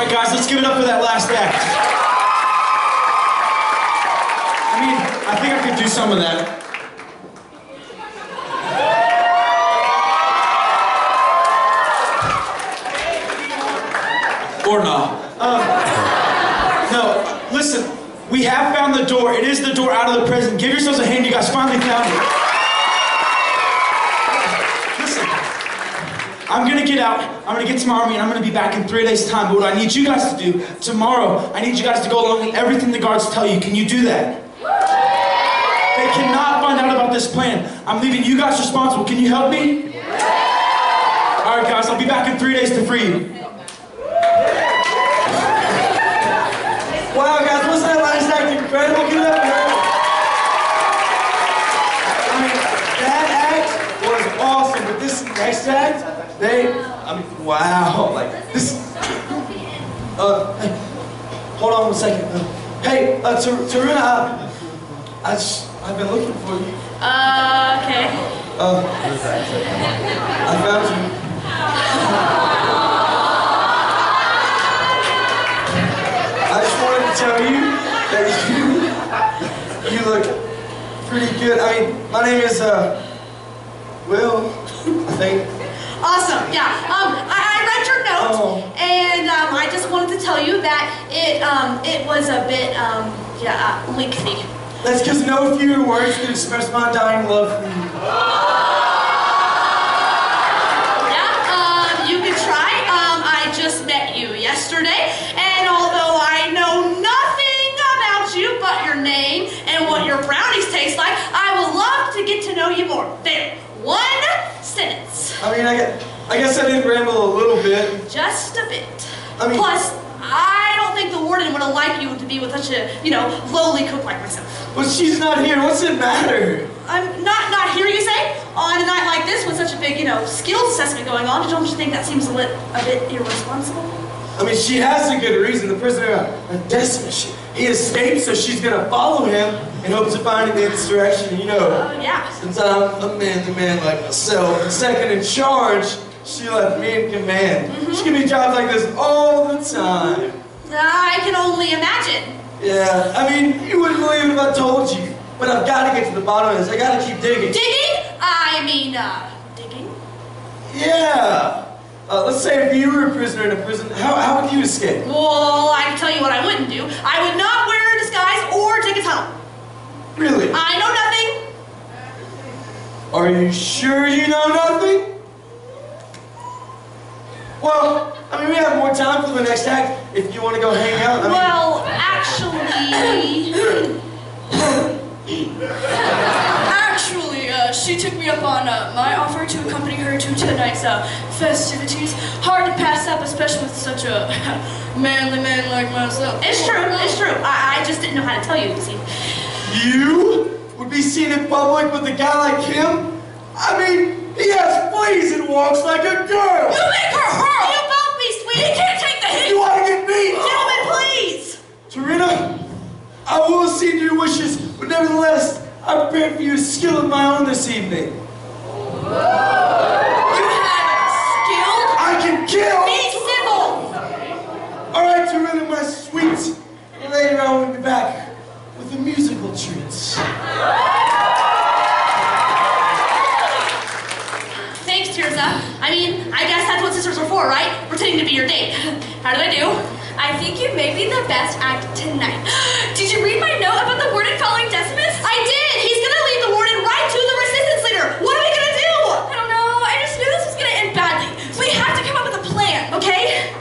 right, guys, let's give it up for that last act. I mean, I think I could do some of that. Or not. Um, no, listen, we have found the door. It is the door out of the prison. Give yourselves a hand. You guys finally found it. Listen, I'm gonna get out. I'm gonna get to my army, and I'm gonna be back in three days' time. But what I need you guys to do tomorrow, I need you guys to go along with everything the guards tell you. Can you do that? They cannot find out about this plan. I'm leaving you guys responsible. Can you help me? All right, guys. I'll be back in three days to free you. Wow, guys, wasn't that last act incredible? Give it up, man. I mean, that act was awesome, but this next act, they, I mean, wow, like, this, uh, hey, hold on one second. Uh, hey, uh, Tar- Tarina, I just, I've been looking for you. Uh, okay. Uh, I found you. I just wanted to tell you that you, you look pretty good. I mean, my name is, uh, Will, I think. Awesome. Yeah. Um, I, I read your note, Oh. and um, I just wanted to tell you that it um, it was a bit um, yeah, uh, lengthy. That's because no fewer words can express my dying love for you. Yeah. Um, you can try. Um, I just met you yesterday, and although I know nothing about you but your name and what your brownies taste like, I would love to get to know you more. There. One sentence. I mean, I guess, I guess I did ramble a little bit. Just a bit. I mean- Plus, I don't think the warden would have liked you to be with such a, you know, lowly cook like myself. Well, she's not here. What's it matter? I'm not not here, you say? On a night like this with such a big, you know, skills assessment going on, don't you think that seems a, lit, a bit irresponsible? I mean, she has a good reason. The prisoner, uh, Decimus, she, he escaped, so she's gonna follow him in hopes of finding the insurrection. You know, Oh, yeah. since I'm a manly man like myself, and second in charge, she left me in command. She give me jobs like this all the time. I can only imagine. Yeah, I mean, you wouldn't believe it if I told you. But I've got to get to the bottom of this. I got to keep digging. Digging? I mean, uh, digging? Yeah. Uh, let's say if you were a prisoner in a prison, how, how would you escape? Well, I can tell you what I wouldn't do. I would not wear a disguise or take a tunnel. Really? I know nothing. Are you sure you know nothing? Well, I mean, we have more time for the next act if you want to go hang out. I mean, Well, actually. Actually, uh, she took me up on uh, my offer to accompany her to tonight's uh, festivities. Hard to pass up, especially with such a manly man like myself. It's true, it's true. I, I just didn't know how to tell you, you see. you would be seen in public with a guy like him? I mean, he has fleas and walks like a girl. You make her hurl! You both be sweet. He can't take the hit. You want to get me? Gentlemen, please. Tarina, I will accede to your wishes, but nevertheless, I prepared for you a skill of my own this evening. You have skill? I can kill! Be civil. All right, Tarina, my sweet. Later on, we'll be back with the musical treats. Thanks, Tirza. I mean, I guess that's what sisters are for, right? Pretending to be your date. How did I do? I think you may be the best act tonight. Did you read my note about the warden following Decimus? I did. He's gonna lead the warden right to the resistance leader. What are we gonna do? I don't know. I just knew this was gonna end badly. We have to come up with a plan, okay?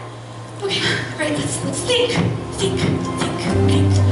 Okay, all right, let's let's think. Think, think, think.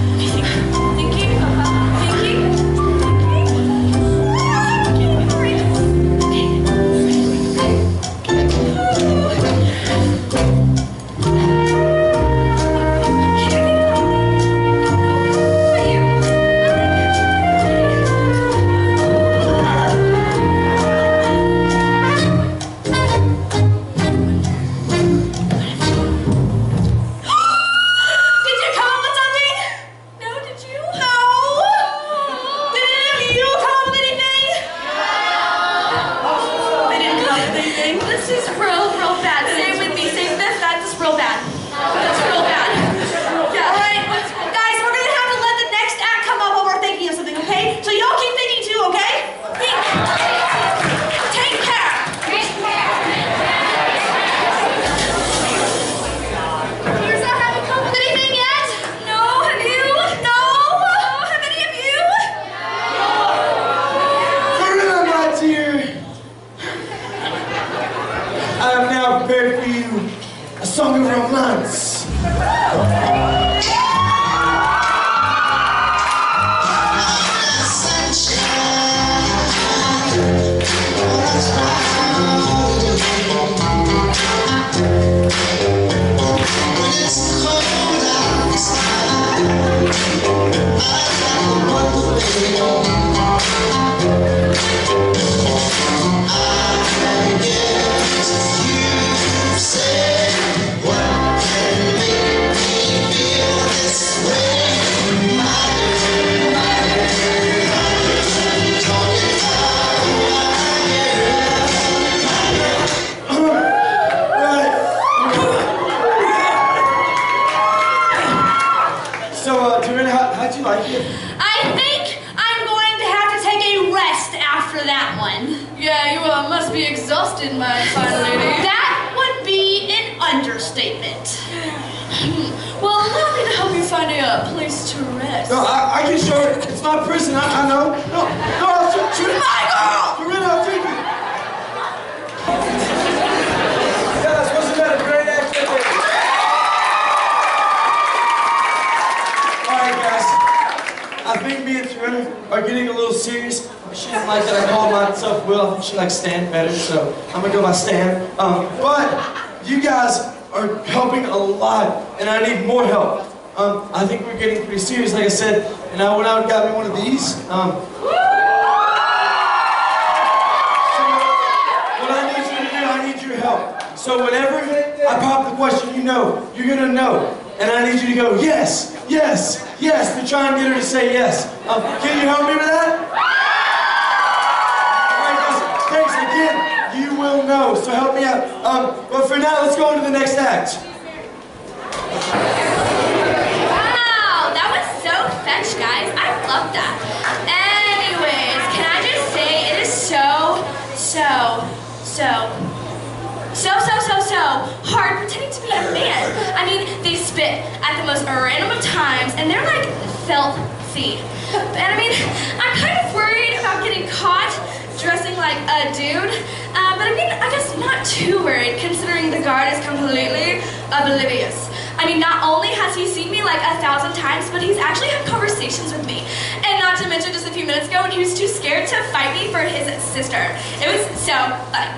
Considering the guard is completely oblivious. I mean, not only has he seen me like a thousand times, but he's actually had conversations with me. And not to mention just a few minutes ago when he was too scared to fight me for his sister. It was so funny.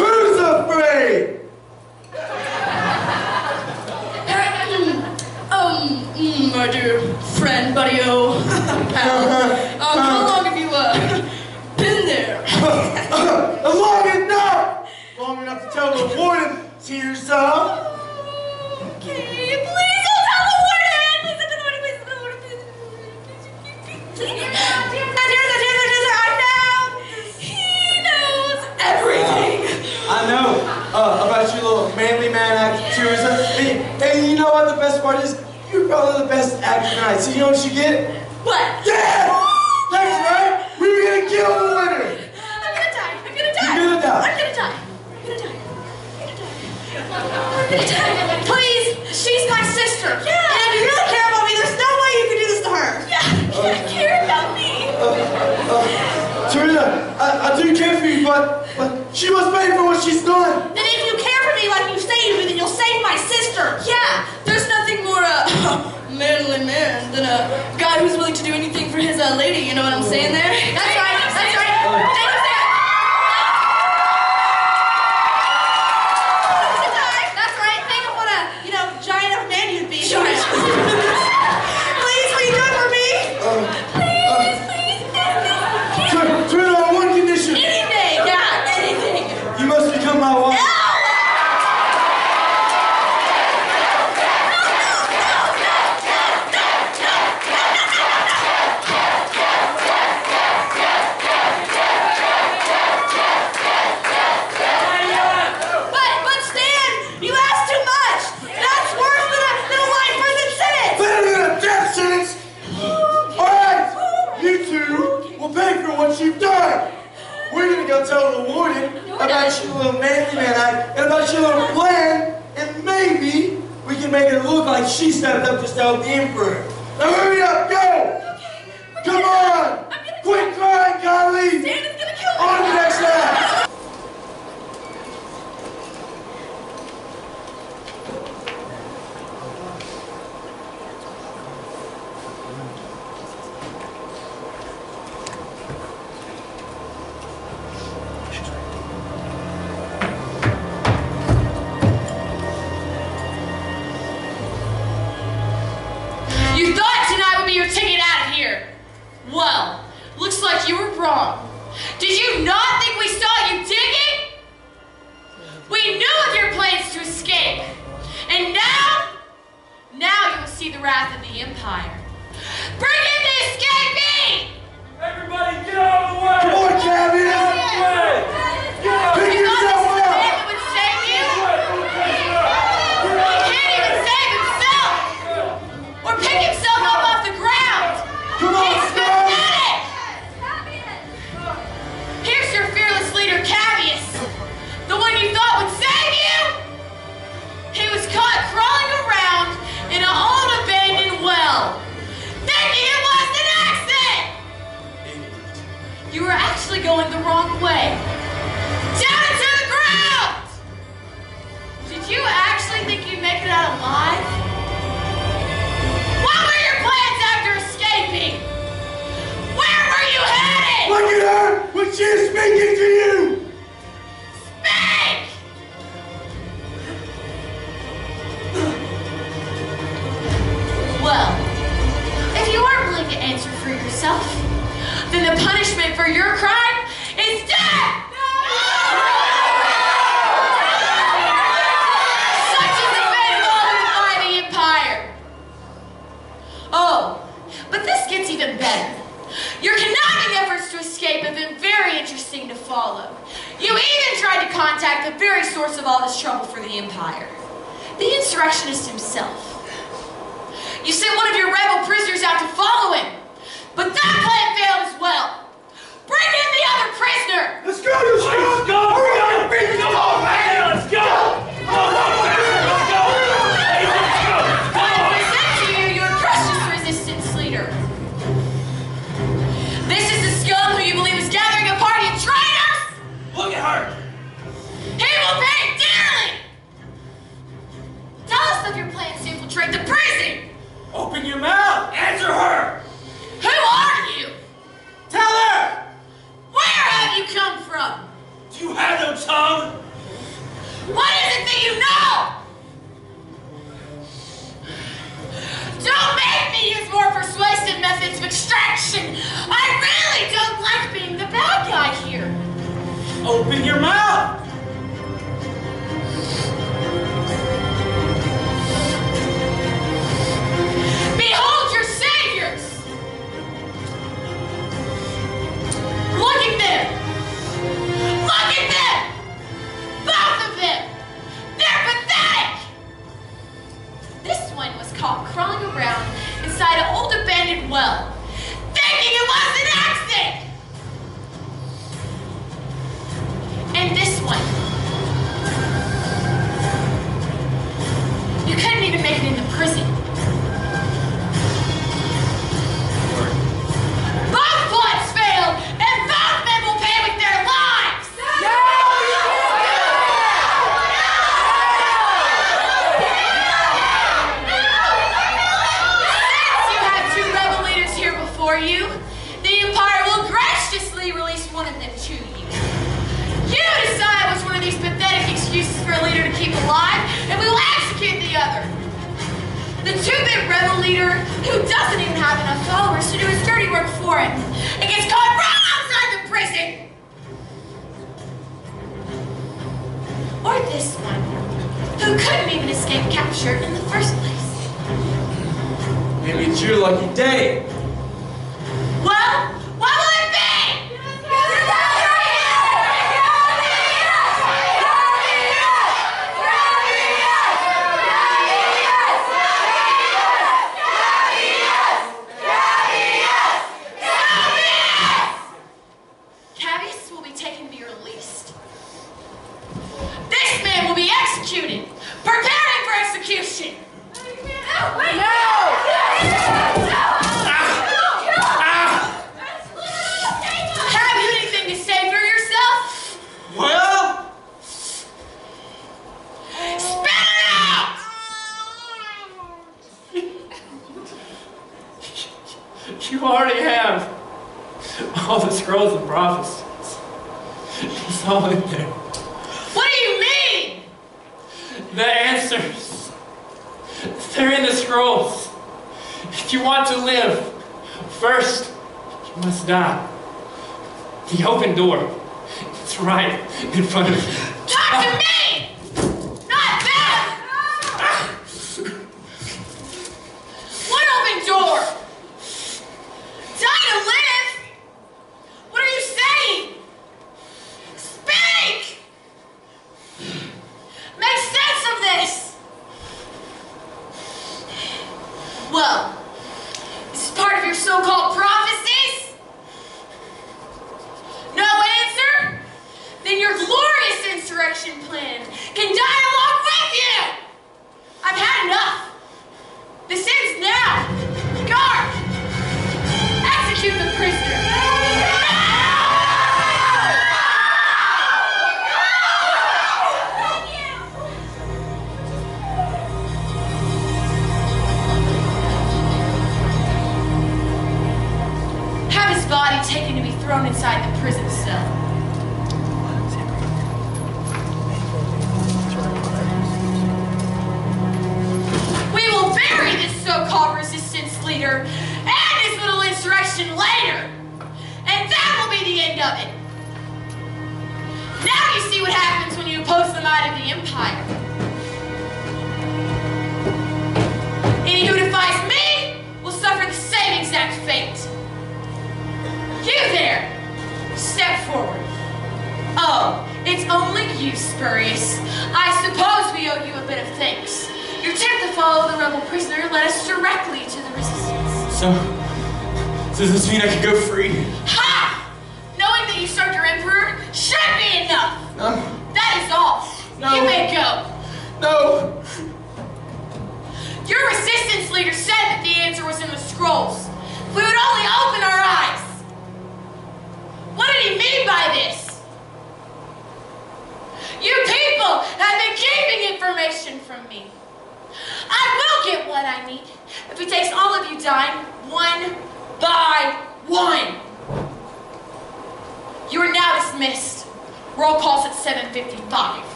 Who's afraid? Um, mm, my dear friend, buddy o, pal. Um, how long have you uh, been there? Long enough! Long enough to tell the warden to. Okay, please don't tell the warden! Please don't tell the warden, please don't tell the warden, please. Please, please, please. I found! He knows everything! I know uh, about your little manly man act, Teresa. And, and you know what the best part is? You're probably the best actor tonight. So you know what you get? What? Yeah! That's right! We were gonna kill the winner! I'm gonna die. I'm gonna die. You're gonna die. I'm gonna die. I'm gonna die. I'm gonna die. Please, she's my sister. Yeah. And if you really care about me, there's no way you can do this to her. Yeah. You care about me. Teresa, I, I do care for you, but, but she must pay for what she's done. Then if you care for me like you say you do, then you'll save my sister. Yeah, there's nothing more uh, manly man than a guy who's willing to do anything for his uh, lady. You know what I'm saying there? That's right. That's right. We're gonna go tell the warden about your little manly man act and about your little plan, and maybe we can make it look like she stepped up to stop the emperor. Now hurry up, go! Okay, Come gonna, on! Quit crying, Kylie! Stan is gonna kill me! On the next lap! Like you were wrong. Did you not think we saw you digging? We knew of your plans to escape. And now, now you will see the wrath of the Empire. Bring in the escapee! Everybody get out of the way! Come on, Cabby! Get out of the way! Get out Pick You thought this yourself the man up! that would save you? He can't even save himself! Or pick himself up off the ground! Come on, He's fearless. The one you thought would save you. He was caught crawling around in an old abandoned well, thinking it was an accident. You were actually going the wrong way. Down into the ground! Did you actually think you'd make it out alive? Look at her when she is speaking to you! Speak! Well, if you aren't willing to answer for yourself, then the punishment for your crime is death! Oh, but this gets even better. Your conniving efforts to escape have been very interesting to follow. You even tried to contact the very source of all this trouble for the Empire, the insurrectionist himself. You sent one of your rebel prisoners out to follow him, but that plan failed as well. Bring in the other prisoner! Let's go, you Let's go! Hurry up, beat the Come on, man! Let's go! Come Tell us of your plans to infiltrate the prison! Open your mouth! Answer her! Who are you? Tell her! Where have you come from? Do you have no tongue? What is it that you know? Don't make me use more persuasive methods of extraction! I really don't like being the bad guy here! Open your mouth! Behold your saviors! Look at them! Look at them! Both of them! They're pathetic! This one was caught crawling around inside an old abandoned well, thinking it was an accident! And this one. You couldn't even make it in the prison. For and gets caught right outside the prison. Or this one, who couldn't even escape capture in the first place. Maybe it's your lucky day.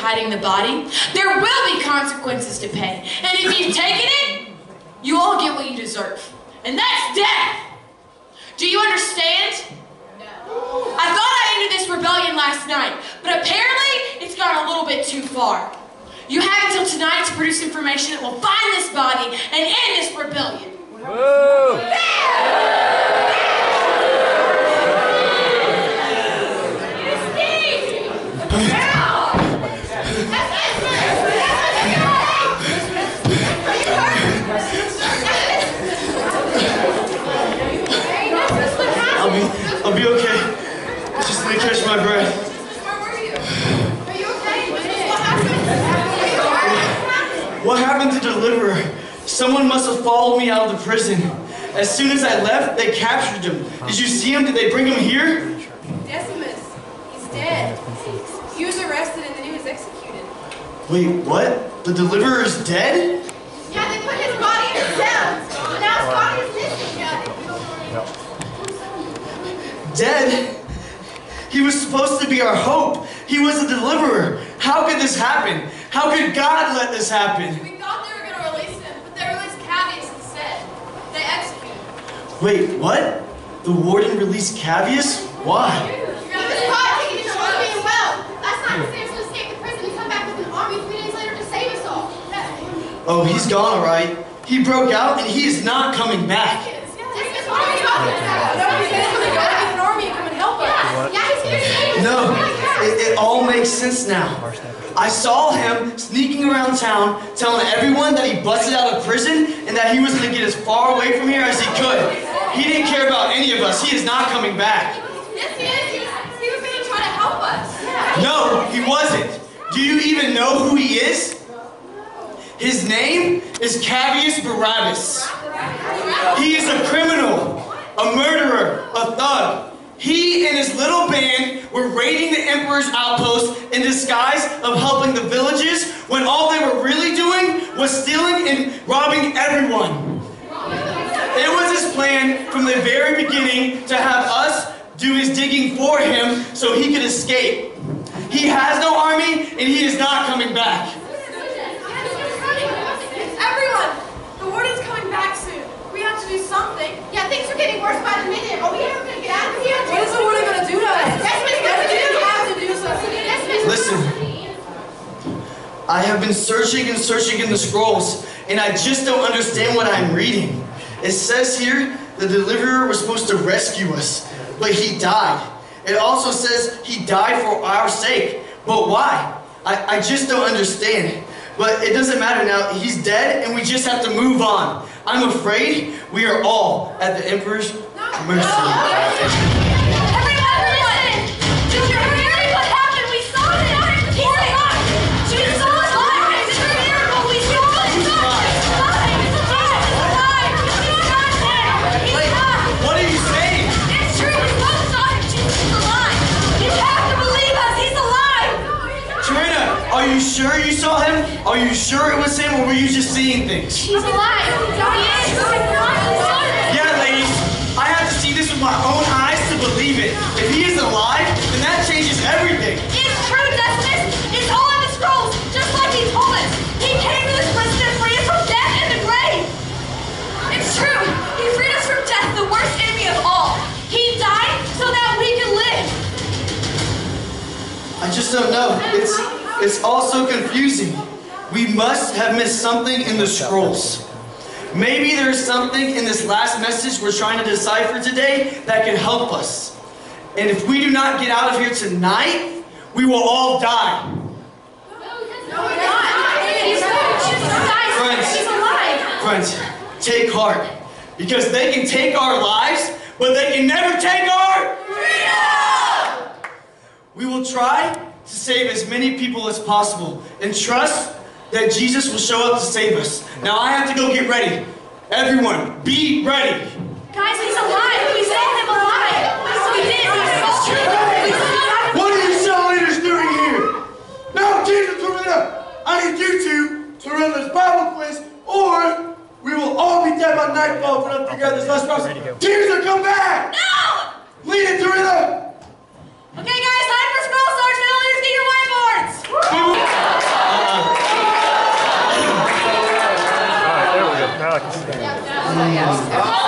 hiding the body, there will be consequences to pay. And if you've taken it, you all get what you deserve. And that's death. Do you understand? No. I thought I ended this rebellion last night, but apparently it's gone a little bit too far. You have until tonight to produce information that will find this body and end this rebellion. Whoa! Someone must have followed me out of the prison. As soon as I left, they captured him. Did you see him? Did they bring him here? Decimus, he's dead. He was arrested and then he was executed. Wait, what? The deliverer is dead? Yeah, they put his body in the cell. Now his body is missing. Dead? He was supposed to be our hope. He was a deliverer. How could this happen? How could God let this happen? Cavius instead. They executed him. Wait, what? The warden released Cavius? Why? He was caught taking his own being well. Last time he was able to escape the prison and come back with an army three days later to save us all. Oh, he's gone, all right. He broke out and he is not coming back. Decimus, what are you talking about? No, he's going to go get an army and come and help us. Yeah, yeah, he's here to save us. No, it, it all makes sense now. I saw him sneaking around town telling everyone that he busted out of prison and that he was going to get as far away from here as he could. He didn't care about any of us. He is not coming back. Yes, he is. He was, going to try to help us. No, he wasn't. Do you even know who he is? His name is Cavius Barabbas. He is a criminal, a murderer, a thug. He and his little band were raiding the emperor's outpost in disguise of helping the villages when all they were really doing was stealing and robbing everyone. It was his plan from the very beginning to have us do his digging for him so he could escape. He has no army and he is not coming back. Everyone, the warden's coming back soon. We have to do something. Yeah, things are getting worse by the minute. Are we ever gonna get out of here? What is the warden going to do to us? Decimus, We Decimus, have to do something. Decimus. Listen, I have been searching and searching in the scrolls, and I just don't understand what I'm reading. It says here the deliverer was supposed to rescue us, but he died. It also says he died for our sake, but why? I, I just don't understand. But it doesn't matter now. He's dead, and we just have to move on. I'm afraid we are all at the Emperor's mercy. Are you sure you saw him? Are you sure it was him, or were you just seeing things? He's alive! He is! Yeah, ladies, I have to see this with my own eyes to believe it. If he is alive, then that changes everything. It's true, Decimus! It's all in the scrolls, just like he told us! He came to this prison to free us from death and the grave! It's true! He freed us from death, the worst enemy of all! He died so that we could live! I just don't know. It's it's also confusing. We must have missed something in the scrolls. Maybe there's something in this last message we're trying to decipher today that can help us. And if we do not get out of here tonight, we will all die. No, we're not! He's! Friends. He's alive! Friends, take heart. Because they can take our lives, but they can never take our freedom! We will try to save as many people as possible and trust that Jesus will show up to save us. Now I have to go get ready. Everyone, be ready. Guys, he's alive! We saw him alive! We did! It's true! We saw him! What are you cell leaders doing here? Now, Teacher Tarina, I need you two to run this Bible quiz, or we will all be dead by nightfall if we don't figure out this last process. Teacher, come back! No! Lead it, Tarina! Okay, guys, time for scroll sergeant. Leaders, get your whiteboards! Is it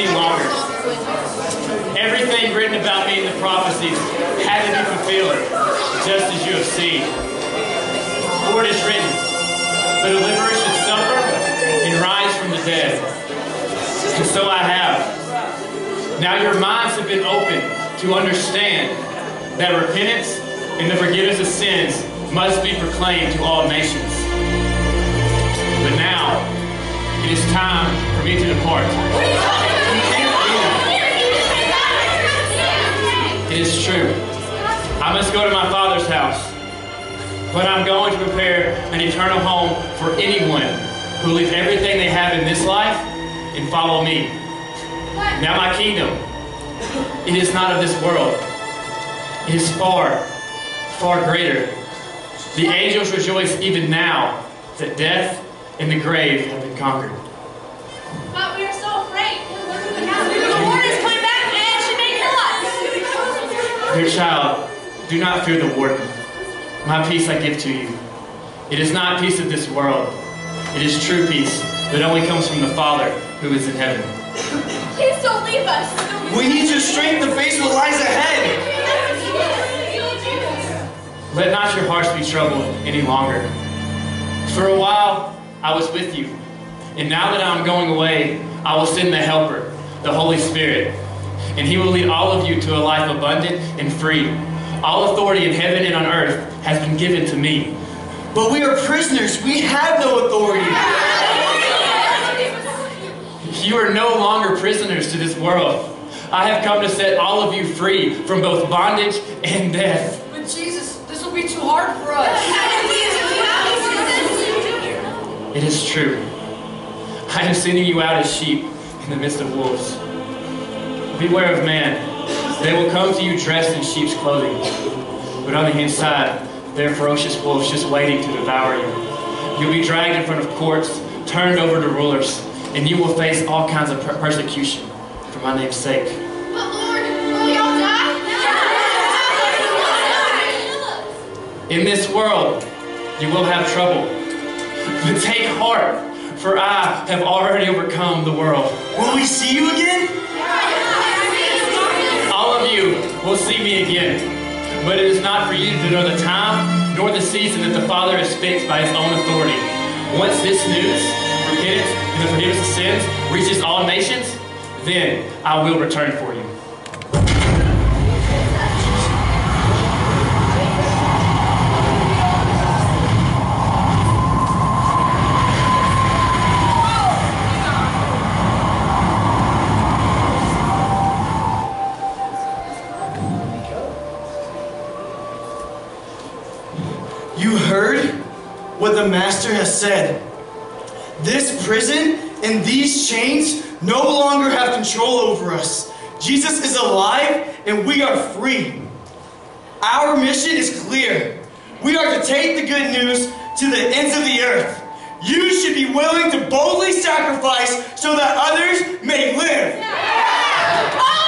any longer. Everything written about me in the prophecies had to be fulfilled, just as you have seen. For it is written, the deliverer should suffer and rise from the dead. And so I have. Now your minds have been opened to understand that repentance and the forgiveness of sins must be proclaimed to all nations. But now, it is time for me to depart. Is true. I must go to my father's house. But I'm going to prepare an eternal home for anyone who leaves everything they have in this life and follow me. Now my kingdom, it is not of this world. It is far, far greater. The angels rejoice even now that death and the grave have been conquered. But we are so afraid. The warden's coming Dear child, do not fear the warden. My peace I give to you. It is not peace of this world. It is true peace that only comes from the Father who is in heaven. Please don't leave us. We need your strength to face what lies ahead. Let not your hearts be troubled any longer. For a while I was with you, and now that I am going away, I will send the Helper, the Holy Spirit, and He will lead all of you to a life abundant and free. All authority in heaven and on earth has been given to me. But we are prisoners. We have no authority. You are no longer prisoners to this world. I have come to set all of you free from both bondage and death. But Jesus, this will be too hard for us. It is true. I am sending you out as sheep in the midst of wolves. Beware of man. They will come to you dressed in sheep's clothing, but on the inside, they're ferocious wolves just waiting to devour you. You'll be dragged in front of courts, turned over to rulers, and you will face all kinds of per- persecution for my name's sake. But Lord, will we all die? In this world, you will have trouble. But take heart, for I have already overcome the world. Will we see you again? Will see me again. But it is not for you to know the time nor the season that the Father has fixed by his own authority. Once this news, repentance and the forgiveness of sins, reaches all nations, then I will return for. You Master has said. This prison and these chains no longer have control over us. Jesus is alive and we are free. Our mission is clear. We are to take the good news to the ends of the earth. You should be willing to boldly sacrifice so that others may live. All oh,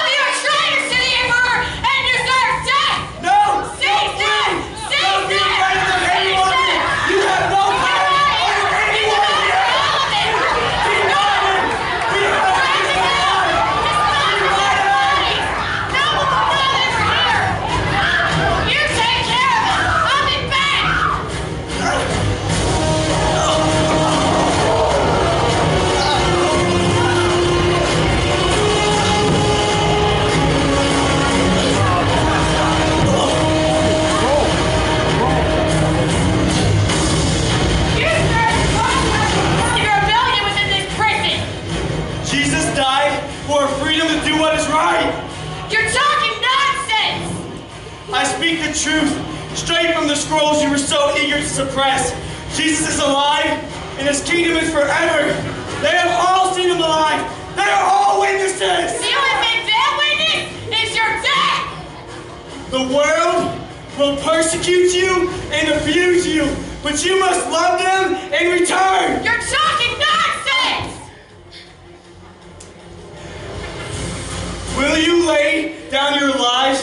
scrolls you were so eager to suppress. Jesus is alive and his kingdom is forever. They have all seen him alive. They are all witnesses. The only thing they'll witness is your death! The world will persecute you and abuse you, but you must love them in return. You're talking nonsense! Will you lay down your lives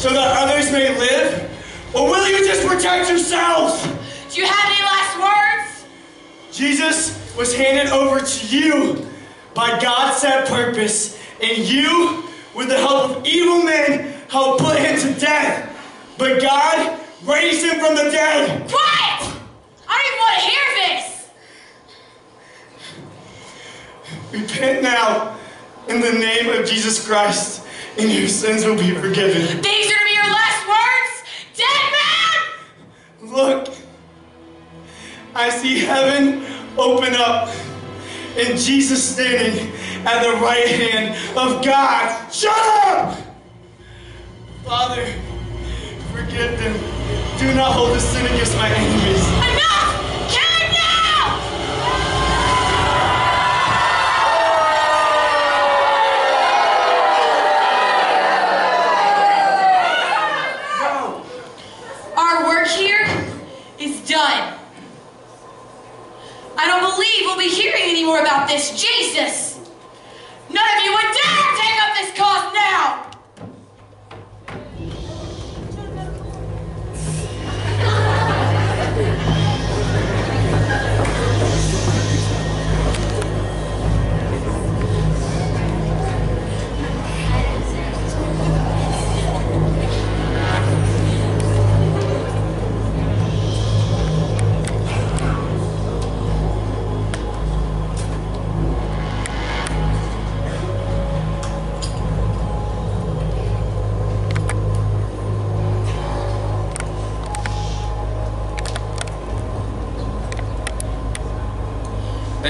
so that others may live? Or will you just protect yourselves? Do you have any last words? Jesus was handed over to you by God's set purpose, and you, with the help of evil men, helped put him to death. But God raised him from the dead. Quiet! I don't even want to hear this! Repent now in the name of Jesus Christ, and your sins will be forgiven. These are to be your last words? Dead man! Look, I see heaven open up and Jesus standing at the right hand of God. Shut up! Father, forgive them. Do not hold the sin against my enemies. Enough!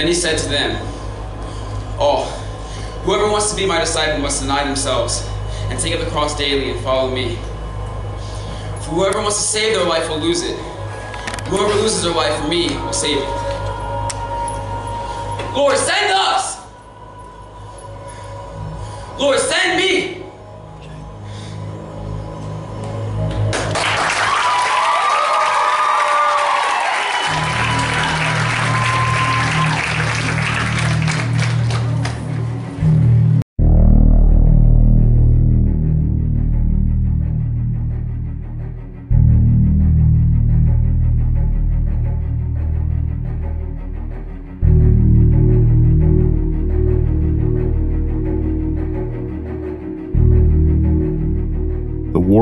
Then he said to them, Oh, whoever wants to be my disciple must deny themselves and take up the cross daily and follow me. For whoever wants to save their life will lose it. Whoever loses their life for me will save it. Lord, send us!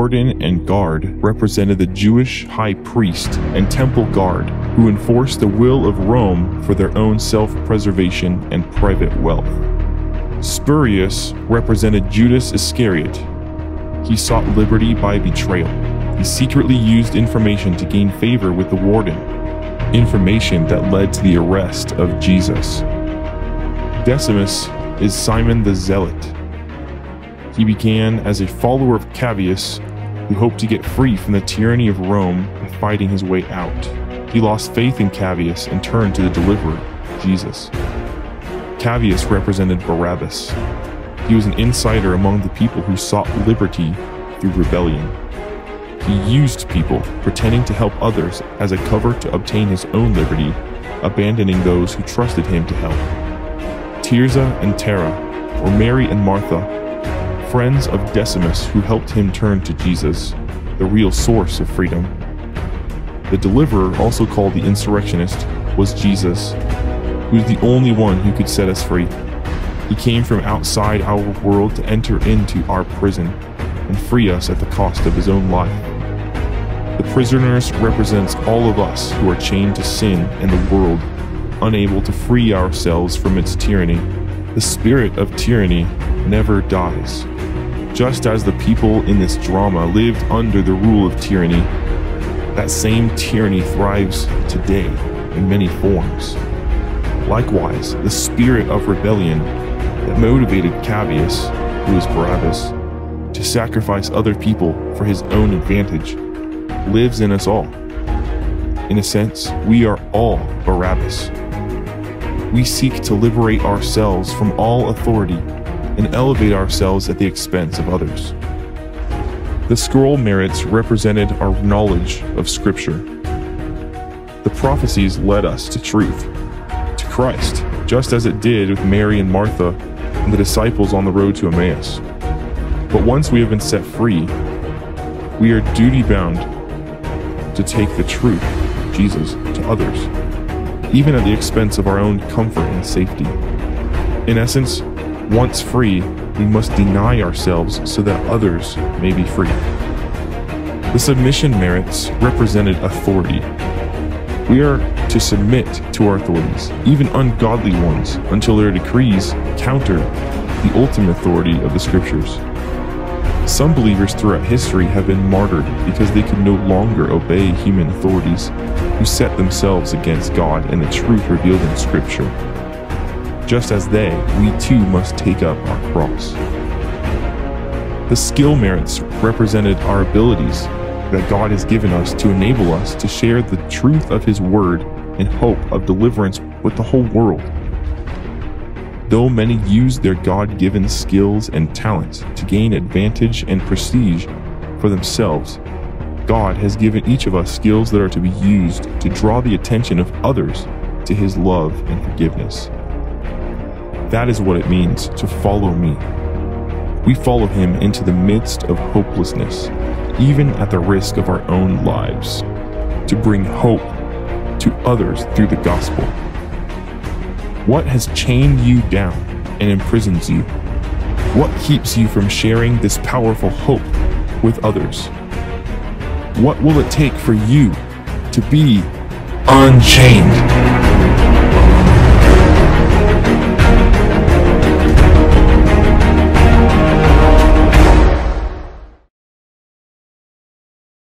Warden and guard represented the Jewish high priest and temple guard who enforced the will of Rome for their own self preservation and private wealth. Spurius represented Judas Iscariot. He sought liberty by betrayal. He secretly used information to gain favor with the warden, information that led to the arrest of Jesus. Decimus is Simon the Zealot. He began as a follower of Cavius who hoped to get free from the tyranny of Rome by fighting his way out. He lost faith in Cavius and turned to the deliverer, Jesus. Cavius represented Barabbas. He was an insider among the people who sought liberty through rebellion. He used people, pretending to help others as a cover to obtain his own liberty, abandoning those who trusted him to help. Tirzah and Tara, or Mary and Martha, friends of Decimus who helped him turn to Jesus, the real source of freedom. The deliverer, also called the insurrectionist, was Jesus, who is the only one who could set us free. He came from outside our world to enter into our prison and free us at the cost of his own life. The prisoners represents all of us who are chained to sin and the world, unable to free ourselves from its tyranny. The spirit of tyranny never dies. Just as the people in this drama lived under the rule of tyranny, that same tyranny thrives today in many forms. Likewise, the spirit of rebellion that motivated Cavius, who is Barabbas, to sacrifice other people for his own advantage lives in us all. In a sense, we are all Barabbas. We seek to liberate ourselves from all authority and elevate ourselves at the expense of others. The scroll merits represented our knowledge of Scripture. The prophecies led us to truth, to Christ, just as it did with Mary and Martha and the disciples on the road to Emmaus. But once we have been set free, we are duty bound to take the truth, Jesus, to others, even at the expense of our own comfort and safety. In essence, once free, we must deny ourselves so that others may be free. The submission merits represented authority. We are to submit to our authorities, even ungodly ones, until their decrees counter the ultimate authority of the scriptures. Some believers throughout history have been martyred because they could no longer obey human authorities who set themselves against God and the truth revealed in Scripture. Just as they, we too must take up our cross. The skill merits represented our abilities that God has given us to enable us to share the truth of His Word and hope of deliverance with the whole world. Though many use their God given skills and talents to gain advantage and prestige for themselves, God has given each of us skills that are to be used to draw the attention of others to His love and forgiveness. That is what it means to follow me. We follow Him into the midst of hopelessness, even at the risk of our own lives, to bring hope to others through the gospel. What has chained you down and imprisons you? What keeps you from sharing this powerful hope with others? What will it take for you to be unchained?